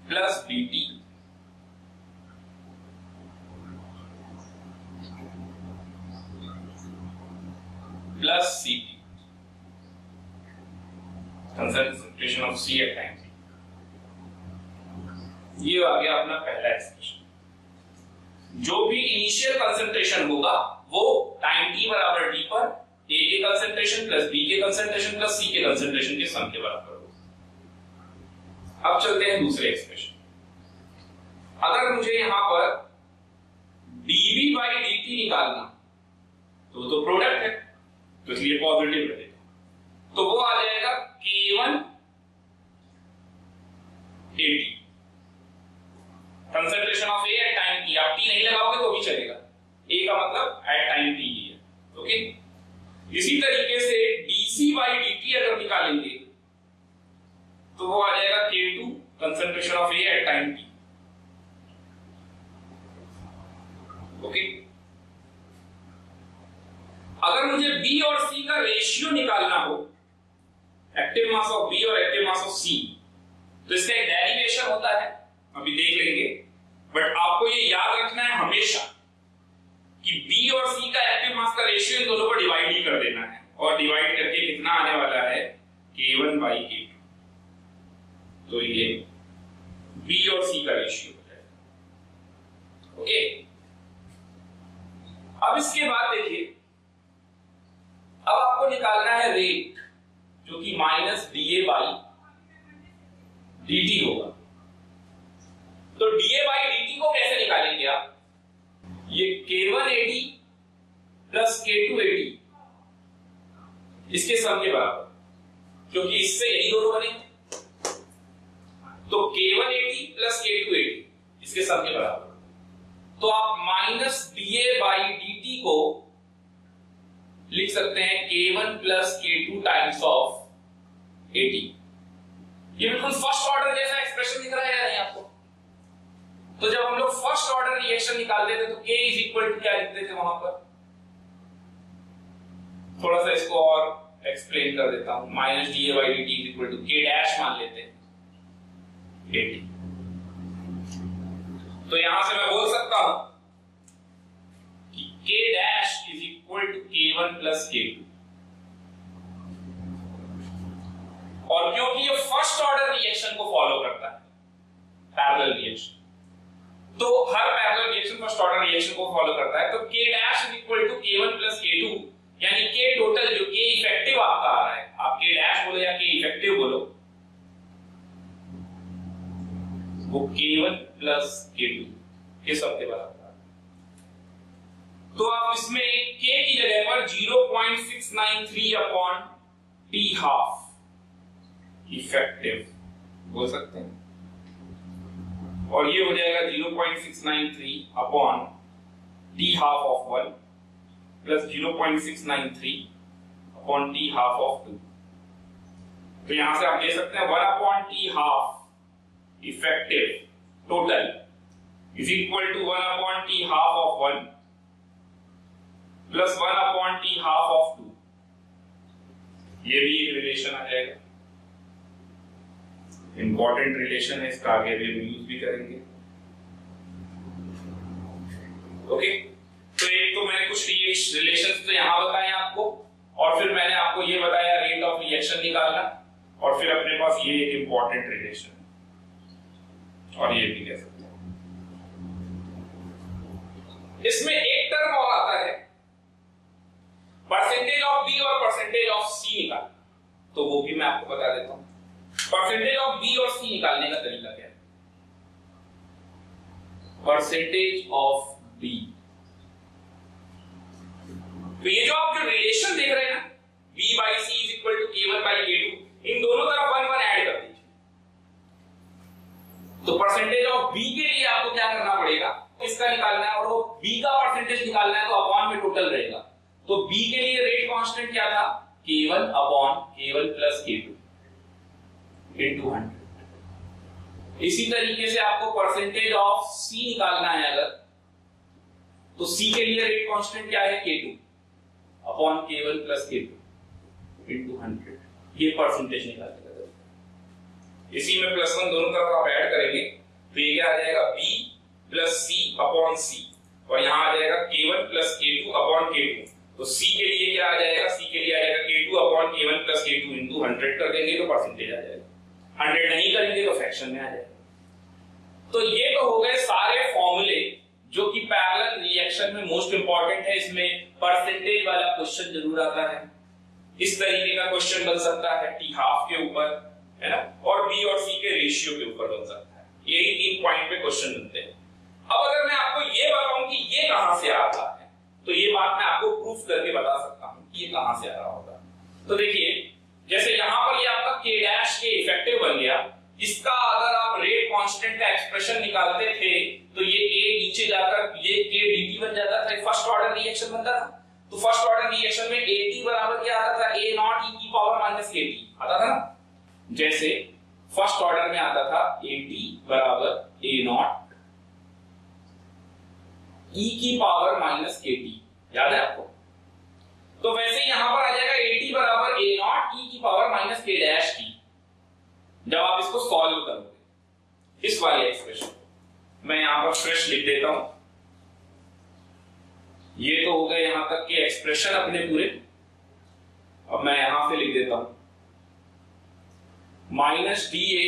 plus B T plus Cp. Concentration of of C time time ये आ गया अपना पहला एक्सप्रेशन जो भी इनिशियल कंसंट्रेशन होगा वो टाइम टी बराबर डी पर ए के कंसेंट्रेशन प्लस बी के कंसेंट्रेशन प्लस सी के कंसेंट्रेशन के सम के बराबर होगा। अब चलते हैं दूसरे एक्सप्रेशन अगर मुझे यहाँ पर dB बाई dt निकालना तो वो तो प्रोडक्ट है तो इसलिए पॉजिटिव रहेगा तो वो आ जाएगा K one A T concentration of A at time t आप टी नहीं लगाओगे तो भी चलेगा। ए का मतलब एट टाइम टी ही ओके इसी तरीके से डीसी बाई डी टी अगर निकालेंगे तो वो आ जाएगा K two concentration of A at time t okay अगर मुझे बी और सी का रेशियो निकालना हो एक्टिव मास ऑफ़ बी और एक्टिव मास ऑफ़ सी तो इसका एक डेरिवेशन होता है अभी देख लेंगे बट आपको ये याद रखना है हमेशा। कि बी और सी का एक्टिव मास का रेशियो इन दोनों को डिवाइड ही कर देना है। और डिवाइड करके कितना आने वाला है? के वन बाई के टू तो ये बी और सी का रेशियो है ओके अब इसके बाद देखिए। अब आपको निकालना है रेट जो कि minus D A by D T होगा। तो D A by D T को कैसे निकालेंगे आप? ये K one A T plus K two A T इसके सम के बराबर। क्योंकि इससे यही दोनों बने तो k one A t plus k two A t इसके सम के बराबर। तो आप minus d A by d को लिख सकते हैं k one plus k two times of A t ये बिल्कुल फ़र्स्ट ऑर्डर जैसा एक्सप्रेशन दिख रहा है या नहीं आपको। तो जब हम लोग फ़र्स्ट ऑर्डर रिएक्शन निकालते थे तो के इज़ इक्वल टू क्या लिखते थे वहाँ पर? थोड़ा सा इसको और एक्सप्लेन कर देता हूँ। Minus d A by d t is equal to k dash मान लेते हैं। तो यहाँ से मैं बोल सकता हूँ कि k dash is equal to k one plus k two और क्योंकि ये फ़र्स्ट ऑर्डर रिएक्शन को फॉलो करता है पैरेलल रिएक्शन तो हर parallel reaction first order reaction को फॉलो करता है। तो k dash is equal to k1 plus k2 यानी k टोटल जो k इफ़ेक्टिव आपका आ रहा है। आप k डैश बोलो या k इफ़ेक्टिव बोलो। वो k1 प्लस k2 के सब के बराबर। तो आप इसमें k की जगह पर 0.693 अपॉन t हाफ़ इफ़ेक्टिव बोल सकते हैं। और ये हो जाएगा 0.693 upon t half of one plus 0.693 upon t half of two तो यहाँ से आप ले सकते हैं one upon t half effective total is equal to one upon t half of one plus one upon t half of two ये भी एक रिलेशन आ जाएगा। इंपॉर्टेंट रिलेशन है, इसका आगे भी यूज़ भी करेंगे। ओके तो एक तो मैंने कुछ रिलेशन तो यहाँ बताए आपको, और फिर मैंने आपको ये बताया रेट ऑफ़ रिएक्शन निकालना, और फिर अपने पास ये एक इंपॉर्टेंट रिलेशन और ये भी कह सकते हैं। इसमें एक टर्म और आता है। परसेंटेज ऑफ़ बी और परसेंटेज ऑफ़ सी निकालना। तो वो भी मैं आपको बता देता हूँ। परसेंटेज ऑफ़ बी और सी निकालने का तरीका क्या है? परसेंटेज ऑफ़ बी तो ये जो आप जो रिलेशन देख रहे हैं ना B by C is equal to k one by k two इन दोनों तरफ़ वन वन ऐड कर दीजिए। तो परसेंटेज ऑफ़ बी के लिए आपको क्या करना पड़ेगा? इसका निकालना है और वो बी का परसेंटेज निकालना है तो अपॉन में टोटल रहेगा। तो बी के लिए रेट कांस्टेंट क्या था? K one upon k one plus k two into hundred इसी तरीके से आपको परसेंटेज ऑफ़ सी निकालना है अगर तो सी के लिए रेट कांस्टेंट क्या है? K two upon k one plus k two into hundred ये परसेंटेज निकालने का इसी में प्लस वन दोनों तरफ़ आप ऐड करेंगे तो ये क्या आ जाएगा? B plus C upon C और यहाँ आ जाएगा k one plus k two upon k two तो सी के लिए क्या आ जाएगा? सी के लिए आ जाएगा k two upon k one plus k two into hundred कर देंगे तो परसेंटेज आ जाएगा। हंड्रेड नहीं करेंगे तो फ्रैक्शन में आ जाएगा। तो ये तो हो गए सारे फॉर्मूले जो कि पैरेलल रिएक्शन में मोस्ट इंपॉर्टेंट है। इसमें परसेंटेज वाला क्वेश्चन ज़रूर आता है। इस तरीके का क्वेश्चन बन सकता है, टी हाफ़ के ऊपर, है ना? और बी और सी के रेशियो के ऊपर बन सकता है। यही तीन पॉइंट पे क्वेश्चन बनते हैं। अब अगर मैं आपको ये बताऊँ कि ये कहाँ से आ रहा है तो ये बात मैं आपको प्रूफ करके बता सकता हूँ कि ये कहाँ से आ रहा होगा। तो देखिए जैसे यहाँ पर ये आपका के डैश के इफ़ेक्टिव बन गया। इसका अगर आप रेट कांस्टेंट का एक्सप्रेशन निकालते थे तो ये ए नीचे जाकर, ये के डीटी बन जाता था। फ़र्स्ट ऑर्डर रिएक्शन बनता था। तो फ़र्स्ट ऑर्डर रिएक्शन में ए टी बराबर क्या आता था? ए नॉट ई की पावर माइनस के टी आता था ना? जैसे फ़र्स्ट ऑर्डर में आता था ए टी बराबर ए नॉट ई की पावर माइनस के टी याद है आपको? तो वैसे यहाँ पर आ जाएगा ए टी बराबर A naught power minus k dash की जब आप इसको सॉल्व करोगे, इस वाले एक्सप्रेशन मैं यहाँ पर फ्रेश लिख देता हूँ। ये तो हो गए यहाँ तक के एक्सप्रेशन अपने पूरे। अब मैं यहाँ से लिख देता हूँ। Minus d A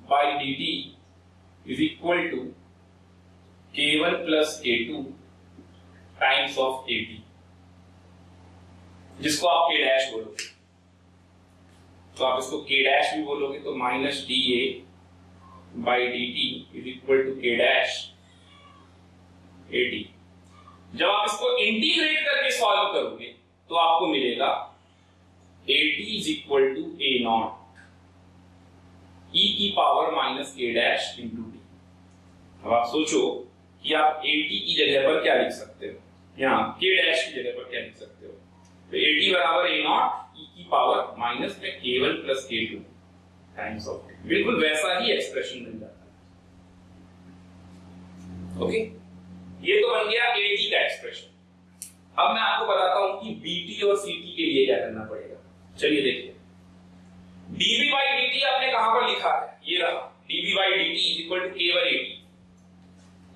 by d t is equal to k one plus k two times of A t जिसको आप के डैश बोलोगे। तो आप इसको के डैश भी बोलोगे तो minus d A by d t is equal to k dash A t जब आप इसको इंटीग्रेट करके सॉल्व करोगे तो आपको मिलेगा A t is equal to A naught e की power minus k dash into t अब आप सोचो कि आप ए टी की जगह पर क्या लिख सकते हो? यहाँ के डैश की जगह पर क्या लिख सकते हो? तो ए टी बराबर ए नॉट पावर माइनस में k one plus k two times of बिल्कुल वैसा ही एक्सप्रेशन मिल जाता है। Okay okay? ये तो बन गया ए टी का एक्सप्रेशन अब मैं आपको बताता हूँ कि बीटी और सीटी के लिए क्या करना पड़ेगा। चलिए देखिए। डीबी बाई डी टी आपने कहाँ पर लिखा है? ये रहा। D B by d t is equal to k one A t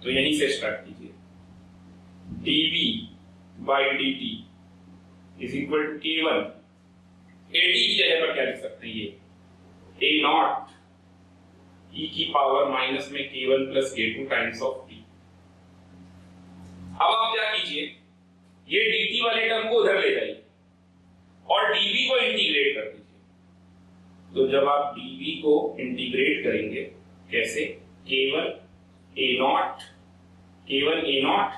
तो यहीं से स्टार्ट कीजिए। D B by d t is equal to k one A t की जगह पर क्या लिख सकते हैं ये? ए नॉट ई की पावर माइनस में k one plus k two times of t अब आप क्या कीजिए? ये dt वाले टर्म को उधर ले जाइए और dv को इंटीग्रेट कर दीजिए। तो जब आप dv को इंटीग्रेट करेंगे, कैसे? K one a naught k one a naught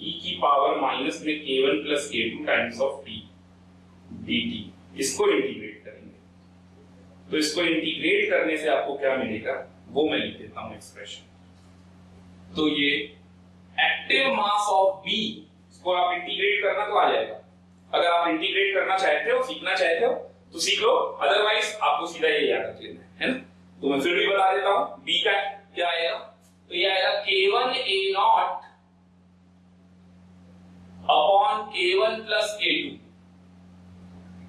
e की पावर माइनस में k one plus k two times of t dt इसको इंटीग्रेट करेंगे। तो इसको इंटीग्रेट करने से आपको क्या मिलेगा? वो मैं लिख देता हूँ एक्सप्रेशन तो ये एक्टिव मास ऑफ़ बी इसको आप इंटीग्रेट करना तो आ जाएगा। अगर आप इंटीग्रेट करना चाहते हो, सीखना चाहते हो तो सीख लो। अदरवाइज़ आपको सीधा ये याद रख लेना है ना? तो मैं फिर भी बता देता हूँ बी का क्या आएगा? तो ये आएगा k one A naught upon k one plus k two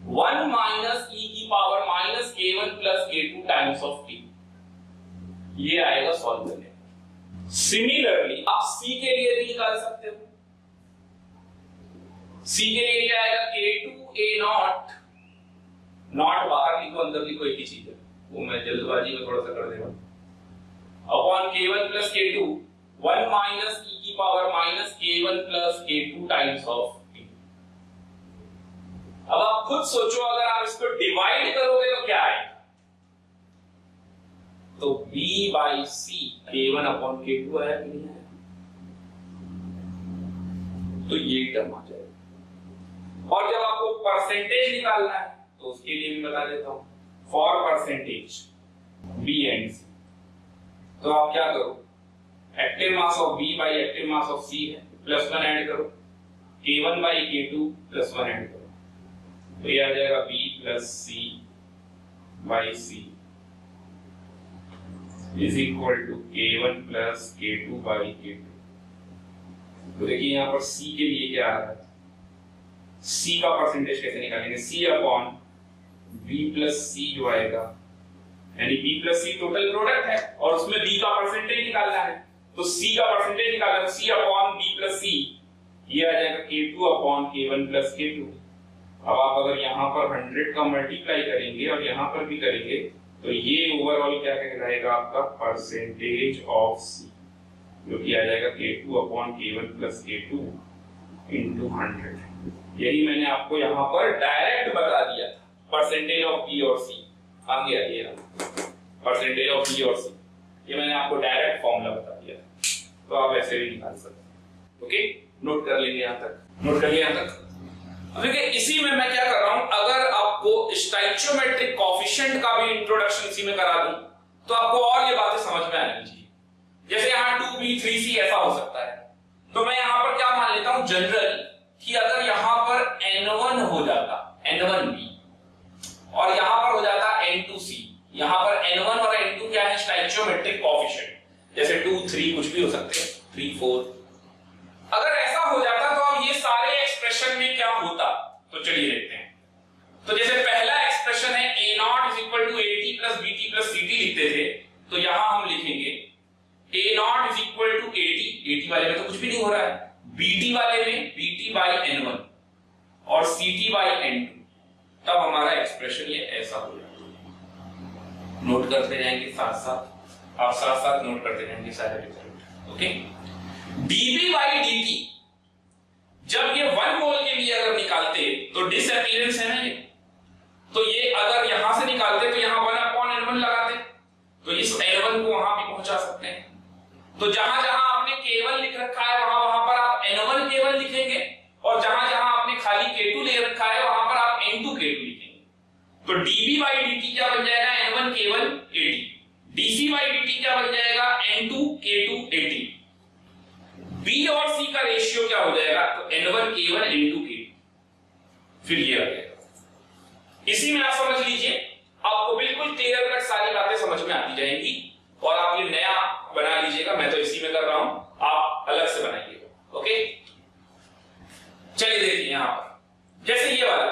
one minus e की power minus k one plus k two times of t ये आएगा सॉल्व करने सिमिलरली आप सी के लिए भी निकाल सकते हो। सी के लिए क्या आएगा? के टू ए नॉट नॉट बाहर लिखो, अंदर लिखो, एक ही चीज़ है। वो मैं जल्दबाजी में थोड़ा सा कर देगा upon k one plus k two one minus e की power minus k one plus k two times of अब आप खुद सोचो, अगर आप इसको डिवाइड करोगे तो क्या आएगा तो b बाई सी के वन अपॉन के टू आया कि नहीं आया? तो ये टर्म आ जाएगा। और जब आपको परसेंटेज निकालना है तो उसके लिए भी बता देता हूँ। For percentage B and C तो आप क्या करो? Active mass of B by active mass of C है प्लस वन ऐड करो। K one by k two plus one add करो। तो ये आ जाएगा B plus C by C is equal to k1 plus k2 by k2 तो देखिए यहाँ पर सी के लिए क्या आ रहा है? C का परसेंटेज कैसे निकालेंगे? C upon b plus C जो आएगा, यानी b plus C total product है और उसमें b का परसेंटेज निकालना है। तो c का परसेंटेज निकालना c upon b plus C ये आ जाएगा k2 upon k1 plus k2 अब आप अगर यहाँ पर 100 का मल्टीप्लाई करेंगे और यहाँ पर भी करेंगे तो ये ओवरऑल क्या कहलाएगा आपका? परसेंटेज ऑफ़ सी जो कि आ जाएगा k two upon k one plus k two into hundred यही मैंने आपको यहाँ पर डायरेक्ट बता दिया था। परसेंटेज ऑफ़ बी और सी आगे आइए परसेंटेज ऑफ़ बी और सी ये मैंने आपको डायरेक्ट फॉर्मूला बता दिया था। तो आप ऐसे भी निकाल सकते ओके नोट कर लेंगे यहाँ तक। नोट कर लिया यहाँ तक। देखिए, इसी में मैं क्या कर रहा हूँ? अगर आपको स्टाइचोमेट्रिक कॉफिशिएंट का भी इंट्रोडक्शन इसी में करा दूँ तो आपको और ये बातें समझ में आनी चाहिए। जैसे यहाँ टू बी थ्री सी ऐसा हो सकता है। तो मैं यहाँ पर क्या मान लेता हूँ? जनरल कि अगर यहाँ पर N1 हो जाता एन वन बी और यहाँ पर हो जाता एन टू सी यहाँ पर N1 और एन टू क्या है? स्टाइचोमेट्रिक कॉफिशिएंट जैसे टू थ्री कुछ भी हो सकते हैं। थ्री फोर अगर ऐसा हो जाता तो अब ये सारे एक्सप्रेशन में क्या होता? तो चलिए देखते हैं। तो जैसे पहला एक्सप्रेशन है A naught is equal to A t plus B t plus C t लिखते थे तो यहाँ हम लिखेंगे A naught is equal to A t A t वाले में तो कुछ भी नहीं हो रहा है। बी टी वाले में B t by n one और C t by n two तब हमारा एक्सप्रेशन ये ऐसा हो जाएगा नोट करते जाएँगे साथ साथ आप साथ साथ नोट करते जाएँगे सारे result okay d B by d t जब ये वन मोल के लिए अगर निकालते तो डिसअपियरेंस है ना ये। तो ये अगर यहाँ से निकालते तो यहाँ वन अपॉन एन वन लगाते। तो इस एन वन को वहाँ भी पहुँचा सकते हैं। तो जहाँ जहाँ आपने केवल लिख रखा है, वहाँ वहाँ पर आप एन वन केवल लिखेंगे, और जहाँ जहाँ आपने खाली के टू ले रखा है, वहाँ पर आप एन टू के टू लिखेंगे। तो डीबी बाई डी टी क्या बन जाएगा? N one k one A t d C by d t क्या बन जाएगा? N two k two A t B और सी का रेशियो क्या हो जाएगा? तो n one k one n two k फिर ये आ जाएगा। इसी में आप समझ लीजिए, आपको बिल्कुल क्लियर कट सारी बातें समझ में आती जाएँगी। और आप ये नया बना लीजिएगा, मैं तो इसी में कर रहा हूँ। आप अलग से बनाइएगा ओके चलिए देखिए यहाँ पर जैसे ये वाला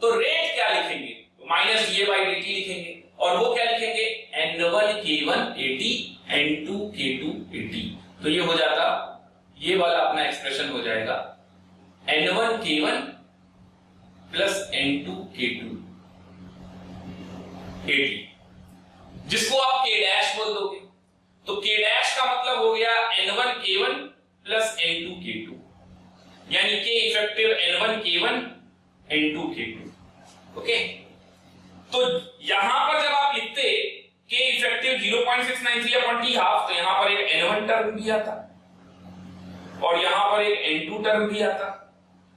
तो रेट क्या लिखेंगे minus d by d t लिखेंगे और वो क्या लिखेंगे n one k one A t n two k two A t तो ये हो जाता ये वाला अपना एक्सप्रेशन हो जाएगा n one k one plus n two k two A t जिसको आप के डैश बोल दोगे तो के डैश का मतलब हो गया n one k one plus n two k two यानी k effective n one k one n two k two okay तो यहाँ पर जब आप लिखते k effective zero point six nine three upon t half तो यहाँ पर एक एन वन टर्म भी आता और यहाँ पर एक एन टू टर्म भी आता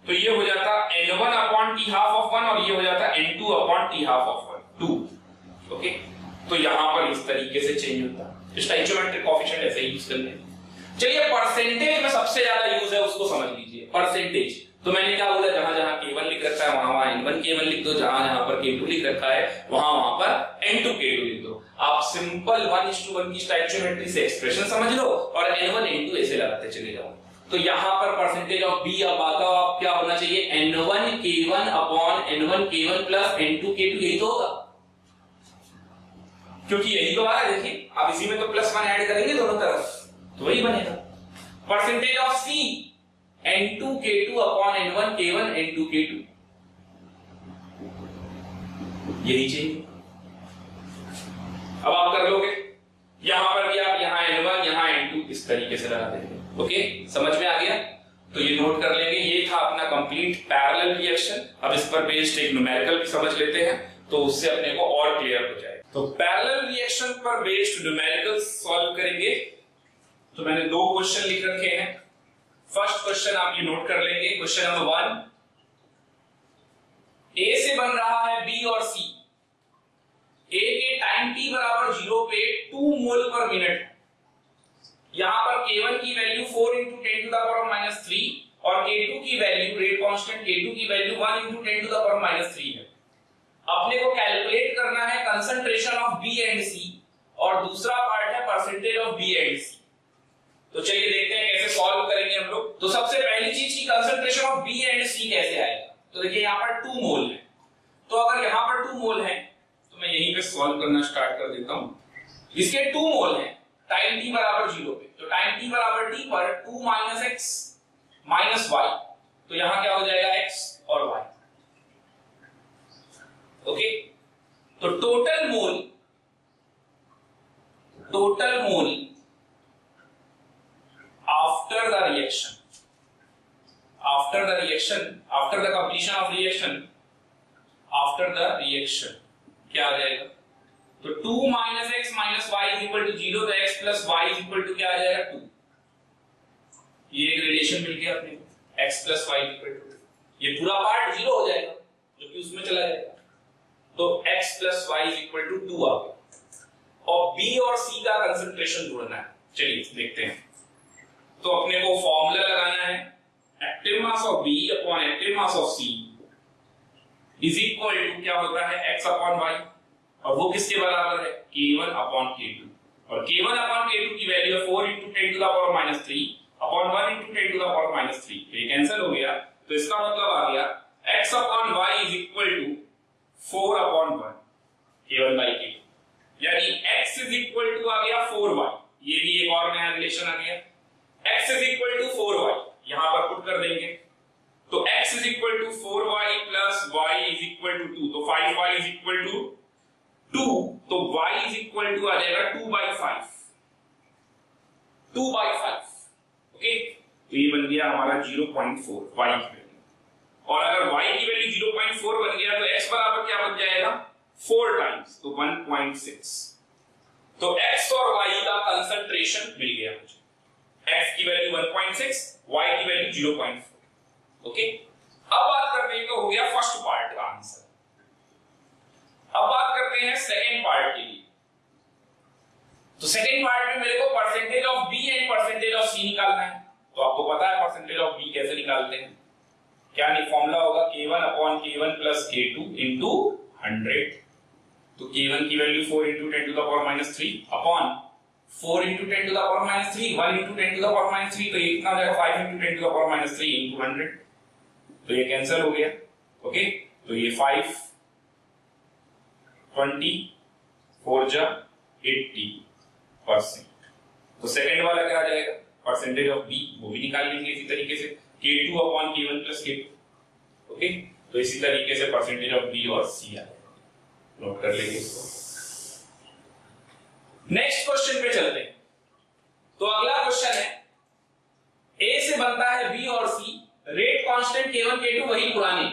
तो ये हो जाता n one upon t half of one और ये हो जाता n two upon t half of one two okay तो यहाँ पर इस तरीके से चेंज होता स्टाइचोमेट्रिक कोएफिशिएंट ऐसे यूज़ करते हैं चलिए परसेंटेज में सबसे ज़्यादा यूज़ है उसको समझ लीजिए परसेंटेज तो मैंने क्या बोला जहाँ जहाँ केवल लिख रखा है वहाँ वहाँ एन वन केवल लिख दो जहाँ जहाँ पर के टू लिख रखा है वहाँ वहाँ पर एन टू के टू लिख दो आप simple one is two one की स्टाइचोमेट्री से एक्सप्रेशन समझ लो और एन वन एन टू ऐसे लगाते चले जाओ तो यहाँ पर परसेंटेज ऑफ़ बी अब आता आप क्या होना चाहिए n one k one upon n one k one plus n two k two यही तो होगा क्योंकि यही तो आ रहा है देखिए आप इसी में तो प्लस वन ऐड करेंगे दोनों तरफ़। तो वही बनेगा। Percentage of C n two k two upon n one k one n two k two यही चाहिए अब आप कर लोगे। यहाँ पर भी आप यहाँ एन वन यहाँ एन टू इस तरीके से लगा देंगे। ओके समझ में आ गया? तो ये नोट कर लेंगे। ये था अपना कंप्लीट पैरेलल रिएक्शन अब इस पर बेस्ड एक न्यूमेरिकल भी समझ लेते हैं। तो उससे अपने को और क्लियर हो जाए तो पैरेलल रिएक्शन पर बेस्ड न्यूमेरिकल सॉल्व करेंगे। तो मैंने दो क्वेश्चन लिख रखे हैं। फ़र्स्ट क्वेश्चन आप ये नोट कर लेंगे। क्वेश्चन नंबर वन ए से बन रहा है बी और सी ए के टाइम टी बराबर ज़ीरो पे टू मोल पर मिनट यहाँ पर K1 की value four into ten to the power minus three और K2 की वैल्यू रेट कांस्टेंट K2 की value one into ten to the power minus three है। अपने को कैलकुलेट करना है concentration of B and C और दूसरा पार्ट है percentage of B and C तो चलिए देखते हैं कैसे सॉल्व करेंगे हम लोग। तो सबसे पहली चीज़ की concentration of B and C कैसे आएगा? तो देखिए यहाँ पर टू मोल है। तो अगर यहाँ पर टू मोल है तो मैं यहीं पे सॉल्व करना स्टार्ट कर देता हूँ। इसके टू मोल है टाइम टी बराबर ज़ीरो पे। तो टाइम टी बराबर टी पर two minus x minus y तो यहाँ क्या हो जाएगा एक्स और वाई ओके? तो total mole total mole after the reaction after the reaction after the completion of reaction after the reaction क्या आ जाएगा? तो two minus x minus y is equal to zero तो x plus y is equal to क्या आ जाएगा? To ये एक रिलेशन मिल गया अपने को। X plus y equal to ये पूरा पार्ट ज़ीरो हो जाएगा, जो कि उसमें चला जाएगा। तो x plus y equal to two आ गया। और बी और सी का कंसेंट्रेशन ढूंढना है। चलिए, देखते हैं। तो अपने को फॉर्मूला लगाना है। Active mass of B upon active mass of C is equal to क्या होता है? एक्स अपॉन वाई और वो किसके बराबर है? k1 अपॉन k2 और k1 अपॉन k2 की वैल्यू है 4 into ten to the power minus three upon 1 into ten to the power minus three ये कैंसिल हो गया। तो इसका मतलब आ गया, x upon y is equal to four upon one. K one by k यानी x इज़ इक्वल टू आ गया फोर वाई ये भी एक और नया रिलेशन आ गया। X is equal to four y यहाँ पर पुट कर देंगे। तो x is equal to four y plus y is equal to two तो five y is equal to two तो y इज़ इक्वल टू आ जाएगा two by five two by five okay तो ये बन गया हमारा ज़ीरो पॉइंट फोर वाई और अगर y की वैल्यू ज़ीरो पॉइंट फोर बन गया तो x बराबर क्या बन जाएगा? फोर टाइम्स तो वन पॉइंट सिक्स तो x और y का कंसंट्रेशन मिल गया मुझे। x की वैल्यू 1.6 y की वैल्यू 0.4 ओके अब बात करते हैं तो हो गया फ़र्स्ट पार्ट का आंसर अब बात करते हैं सेकेंड पार्ट के लिए। तो सेकेंड पार्ट में मेरे को percentage of B and percentage of C निकालना है। तो आपको पता है परसेंटेज ऑफ़ बी कैसे निकालते हैं? क्या नहीं फॉर्मूला होगा k1 upon k1 plus k2 into 100 तो k1 की वैल्यू 4 into 10 to the power minus 3 upon 4 into ten to the power minus three one into ten to the power minus three तो ये कितना हो जाएगा five into ten to the power minus three into hundred तो ये cancel हो गया okay तो ये फाइव ट्वेंटी फोर जा एट्टी परसेंट तो सेकेंड वाला क्या आ जाएगा? परसेंटेज ऑफ़ बी वो भी निकाल लेंगे इसी तरीके से। K two upon K one okay तो इसी तरीके से परसेंटेज ऑफ़ बी और सी आ नोट कर लेंगे इसको। नेक्स्ट क्वेश्चन पे चलते हैं। तो अगला क्वेश्चन है ए से बनता है बी और C rate constant K one K two वही पुराने।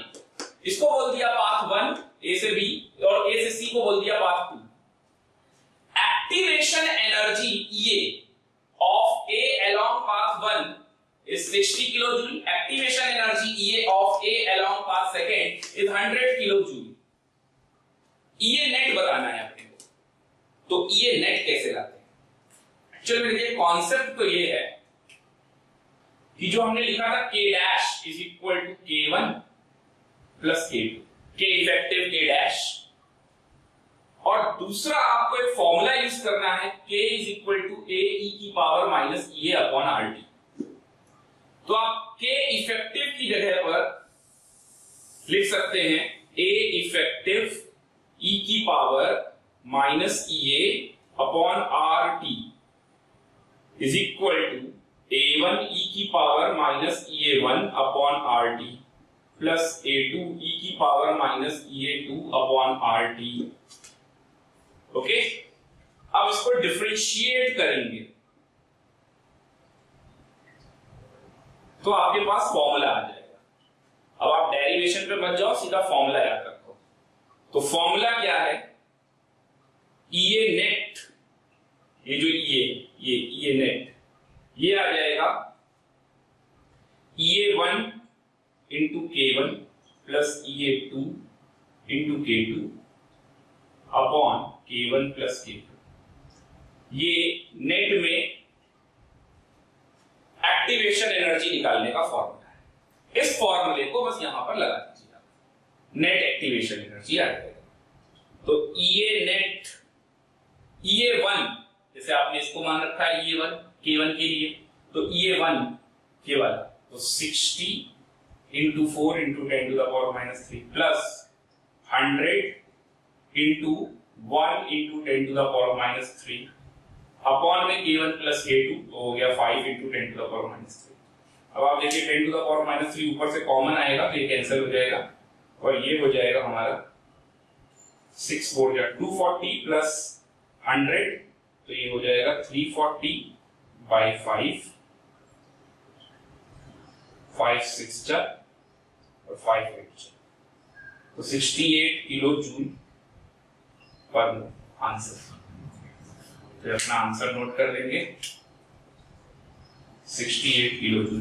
इसको बोल दिया पाथ वन ए से बी और ए से सी को बोल दिया पाथ टू एक्टिवेशन एनर्जी ये of A along path one is 60 kilojoule activation energy ea of a along path second is 100 kilojoule ये नेट बताना है अपने को। तो ये नेट कैसे लाते हैं? एक्चुअली में देखिए कॉन्सेप्ट तो ये है कि जो हमने लिखा था K dash is equal to K one plus K two K effective K dash और दूसरा आपको एक फॉर्मूला यूज़ करना है। के इज़ इक्वल टू ए की power minus E upon R तो आप के इफ़ेक्टिव की जगह पर लिख सकते हैं ए इफ़ेक्टिव ई की power minus E A upon R T is equal to A one E की power minus E A one upon R T plus A two E की power minus E A two upon R T okay अब इसको differentiate करेंगे। तो आपके पास formula आ जाएगा। अब आप डेरिवेशन पे मत जाओ, सीधा फॉर्मूला याद रखो। तो फॉर्मूला क्या है? ये नेट ये जो ये ये ये नेट ये आ जाएगा ये one into K one plus ये two into K two upon K one plus K two ये नेट में एक्टिवेशन एनर्जी निकालने का फॉर्मूला है। इस फॉर्मूले को बस यहाँ पर लगा दीजिए आप। नेट एक्टिवेशन एनर्जी आ जाएगा तो ये नेट ये वन जैसे आपने इसको मान रखा है ये वन के वन के लिए तो ये वन के वाला तो sixty into four into ten to the power minus three plus hundred into one into ten to the power minus three upon में K one plus K two तो हो गया five into ten to the power minus three अब आप देखिए ten to the power minus three ऊपर से common आएगा तो ये कैंसिल हो जाएगा। और ये हो जाएगा हमारा सिक्स फोर या टू फोर्टी प्लस हंड्रेड तो ये हो जाएगा three forty by five five six जा और फाइव एट जा तो सिक्सटी एट किलो जूल पर आंसर तो अपना आंसर नोट कर लेंगे 68 किलो जूल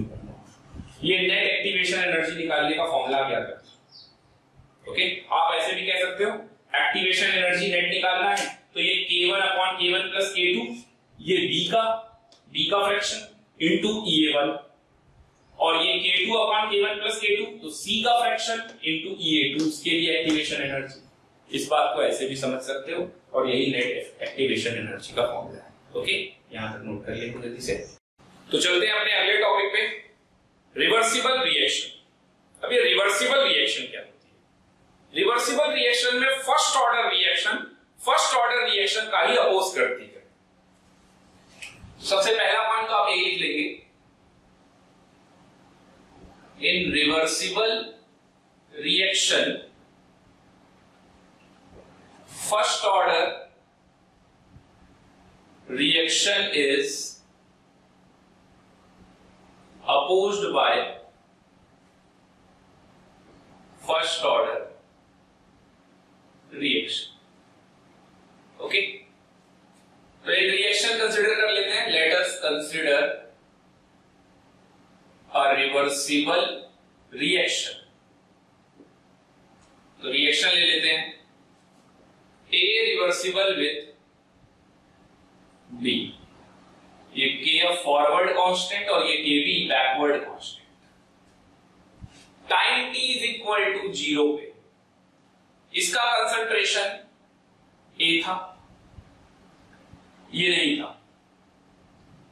ये नेट एक्टिवेशन एनर्जी निकालने का फॉर्मूला क्या है ओके आप ऐसे भी कह सकते हो एक्टिवेशन एनर्जी नेट निकालना है तो ये k1 upon k1 plus k2 ये b का b का फ्रैक्शन इनटू e1 और ये k2 upon k1 plus k2 तो c का फ्रैक्शन इनटू e2 उसके लिए एक्टिवेशन एनर्जी इस बात को ऐसे भी समझ सकते हो और यही नेट एक्टिवेशन एनर्जी का फॉर्मूला है। ओके यहाँ तक नोट कर लेंगे जल्दी से। तो चलते हैं अपने अगले टॉपिक पे। रिवर्सिबल रिएक्शन अब ये रिवर्सिबल रिएक्शन क्या होती है? रिवर्सिबल रिएक्शन में first order reaction first order reaction का ही अपोज करती है। सबसे पहला पॉइंट तो आप ये लिख लेंगे। In reversible reaction first order reaction is opposed by first order reaction okay तो एक रिएक्शन कंसिडर कर लेते हैं let us consider a reversible reaction तो रिएक्शन ले लेते हैं ए रिवर्सिबल विथ बी ये के एफ़ फॉरवर्ड कांस्टेंट और ये K B backward constant time T is equal to zero पे. इसका कंसंट्रेशन ए था. ये नहीं था.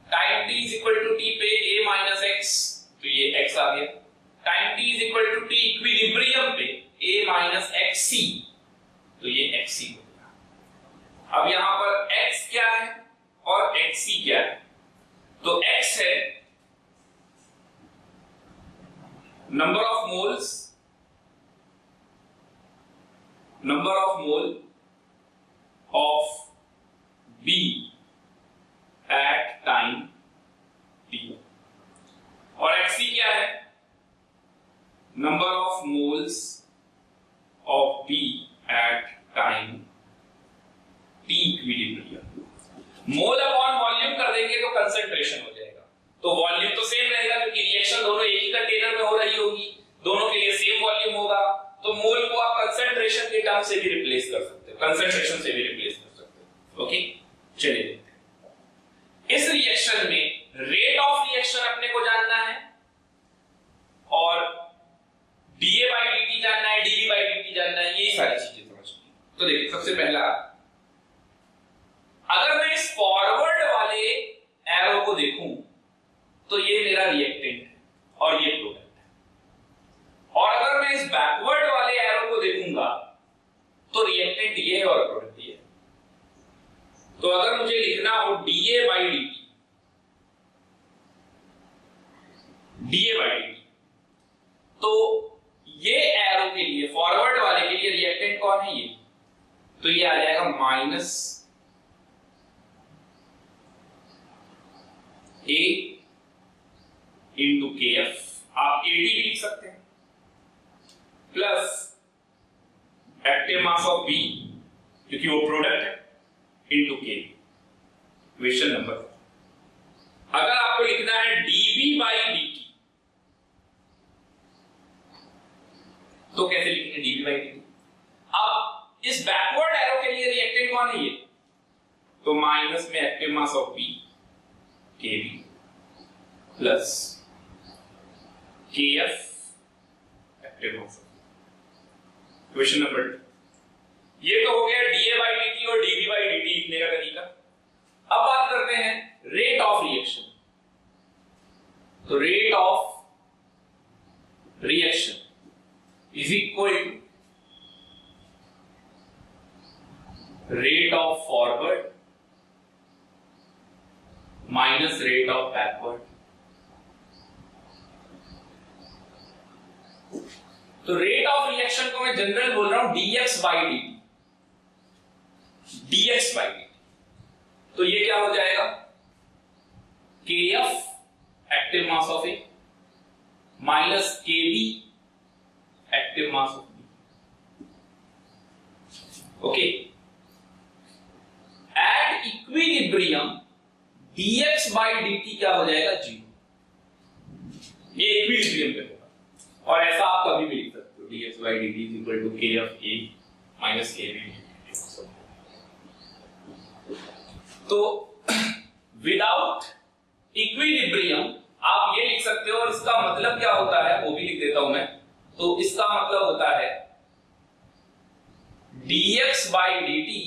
Time T is equal to T पे ए माइनस एक्स तो ये एक्स आ गया. Time T is equal to T equilibrium पे ए माइनस एक्स सी तो ये एक्स सी हो अब यहाँ पर x क्या है और xc क्या है? तो x है number of moles number of mole of b at time t. और xc क्या है? Number of moles of b at time t. equilibrium mole upon volume कर देंगे तो कंसंट्रेशन हो जाएगा। तो वॉल्यूम तो सेम रहेगा, क्योंकि रिएक्शन दोनों एक ही कंटेनर में हो रही होगी। दोनों के लिए सेम वॉल्यूम होगा। तो मोल को आप कंसंट्रेशन के टर्म से भी रिप्लेस कर सकते हो। कंसंट्रेशन से भी रिप्लेस कर सकते हो। ओके चलिए इस रिएक्शन में रेट ऑफ़ रिएक्शन अपने को जानना है। और डीए बाई डी जानना है डीबी बाई डी जानना है यही सारी चीज़ें समझनी तो देखिए, सबसे पहला अगर मैं इस फॉरवर्ड वाले एरो को देखूँ तो ये मेरा रिएक्टेंट है और ये प्रोडक्ट है। और अगर मैं इस बैकवर्ड वाले एरो को देखूँगा तो रिएक्टेंट ये है और प्रोडक्ट ये है। तो अगर मुझे लिखना हो DA by D T DA by D तो ये एरो के लिए फॉरवर्ड वाले के लिए रिएक्टेंट कौन है ये? तो ये आ जाएगा minus A into K F आप एटी भी लिख सकते हैं. Plus active mass of B क्योंकि वो प्रोडक्ट है इंटू के क्वेश्चन नंबर अगर आपको लिखना है डीबी बाई डी टी तो कैसे लिखेंगे डीबी बाई डी अब इस बैकवर्ड एरो के लिए रिएक्टेंट कौन है ये? तो माइनस में active mass of B K B plus K F active mass question number ये तो हो गया डीए बाई डी टी और डीबी बाई डी टी लिखने का तरीका। अब बात करते हैं रेट ऑफ़ रिएक्शन तो rate of reaction is equal to rate of forward minus rate of backward. तो रेट ऑफ़ रिएक्शन को मैं जनरल बोल रहा हूँ dx by D dx by D तो ये क्या हो जाएगा F active mass of A minus K B active mass of B. Okay. At equilibrium dx by dt क्या हो जाएगा? ज़ीरो। ये इक्विलिब्रियम पे होगा। और ऐसा आप कभी भी लिख सकते हो। dx by dt is equal to k of a minus k b तो विदाउट इक्विलिब्रियम आप ये लिख सकते हो और इसका मतलब क्या होता है? वो भी लिख देता हूँ मैं। तो इसका मतलब होता है, dx by T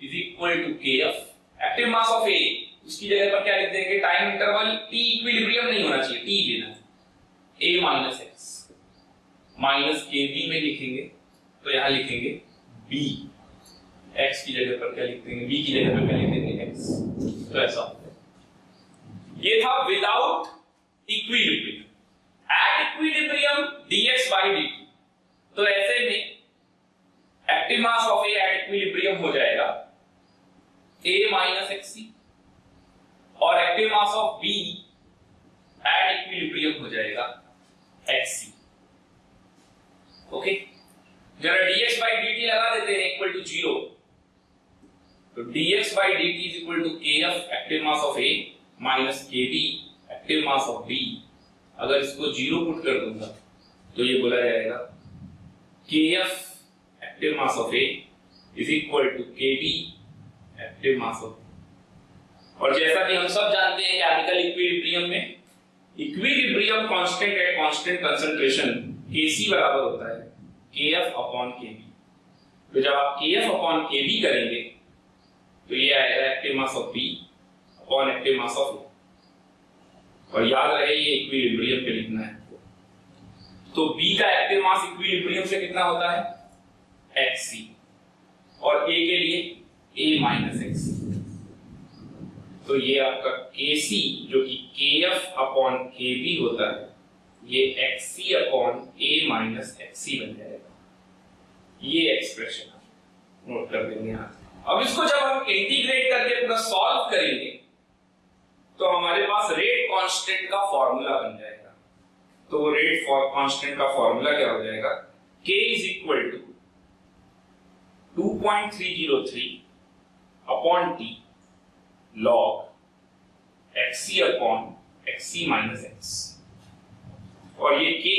is equal to K F active mass of A उसकी जगह पर क्या लिख देंगे? टाइम इंटरवल टी इक्विलिब्रियम नहीं होना चाहिए टी लेना A minus X minus K B में लिखेंगे तो यहाँ लिखेंगे बी एक्स की जगह पर क्या लिख देंगे? बी की जगह पर क्या लिख देंगे? एक्स तो ऐसा ये था without equilibrium at equilibrium dx by dt तो ऐसे में active mass of A at equilibrium हो जाएगा। A माइनस एक्सी और active mass of B at equilibrium हो जाएगा एक्सी ओके जरा dx by dt लगा देते हैं इक्वल टू ज़ीरो तो dx by dt is equal to kf active mass of A minus kb active mass of B अगर इसको zero put कर दूँगा तो ये बोला जाएगा kf active mass of A is equal to kb active mass of और जैसा कि हम सब जानते हैं केमिकल इक्विलिब्रियम में equilibrium constant at constant concentration Kc बराबर होता है Kf अपॉन Kb तो जब आप Kf अपॉन Kb करेंगे तो ये आएगा active mass of B upon active mass of और याद रहे, ये इक्विलिब्रियम पे लिखना है तो B का एक्टिव मास इक्विलिब्रियम से कितना होता है? Xc और A के लिए A माइनस एक्सी तो ये आपका Kc, जो कि Kf अपॉन Kb होता है, ये Xc upon A minus XC बन जाएगा। ये एक्सप्रेशन नोट कर देंगे यहाँ अब इसको जब हम इंटीग्रेट करके पूरा सॉल्व करेंगे तो हमारे पास रेट कांस्टेंट का फॉर्मूला बन जाएगा। तो वो रेट कांस्टेंट का फॉर्मूला क्या हो जाएगा? K is equal to 2.303 upon T log XC upon XC minus X और ये के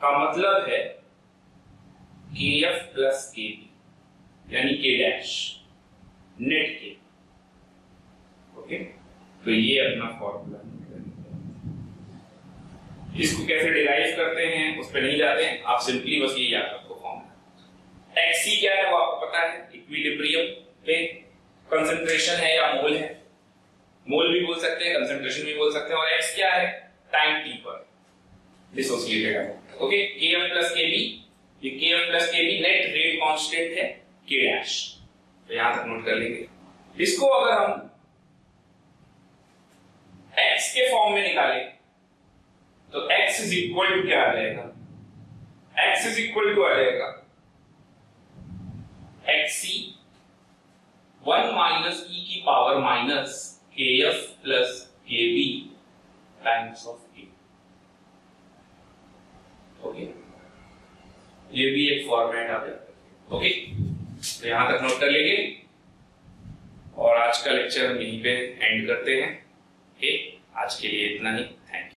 का मतलब है के एफ़ प्लस यानी के डैश नेट के ओके तो ये अपना फॉर्मूला इसको कैसे डिराइव करते हैं, उस पर नहीं जाते हैं, आप सिंपली बस ये याद रखो फॉर्मूला एक्सी क्या है, वो आपको पता है इक्विलिब्रियम पे कंसंट्रेशन है या मोल है? मोल भी बोल सकते हैं कंसेंट्रेशन भी बोल सकते हैं, और एक्स क्या है? टाइम टी पर। डिसोसिएटेड है okay k f plus K B ये K F plus K B net rate constant है के डैश तो यहाँ तक नोट कर लेंगे। इसको अगर हम एक्स के फॉर्म में निकाले तो एक्स इज़ इक्वल टू क्या आ जाएगा? एक्स इज़ इक्वल टू आ जाएगा। Xc वन माइनस ई की power minus K F plus K B times of K okay? ये भी एक फॉर्मेट आ है। ओके? तो यहाँ तक नोट कर लेंगे और आज का लेक्चर हम यहीं पे एंड करते हैं। ओके? आज के लिए इतना ही।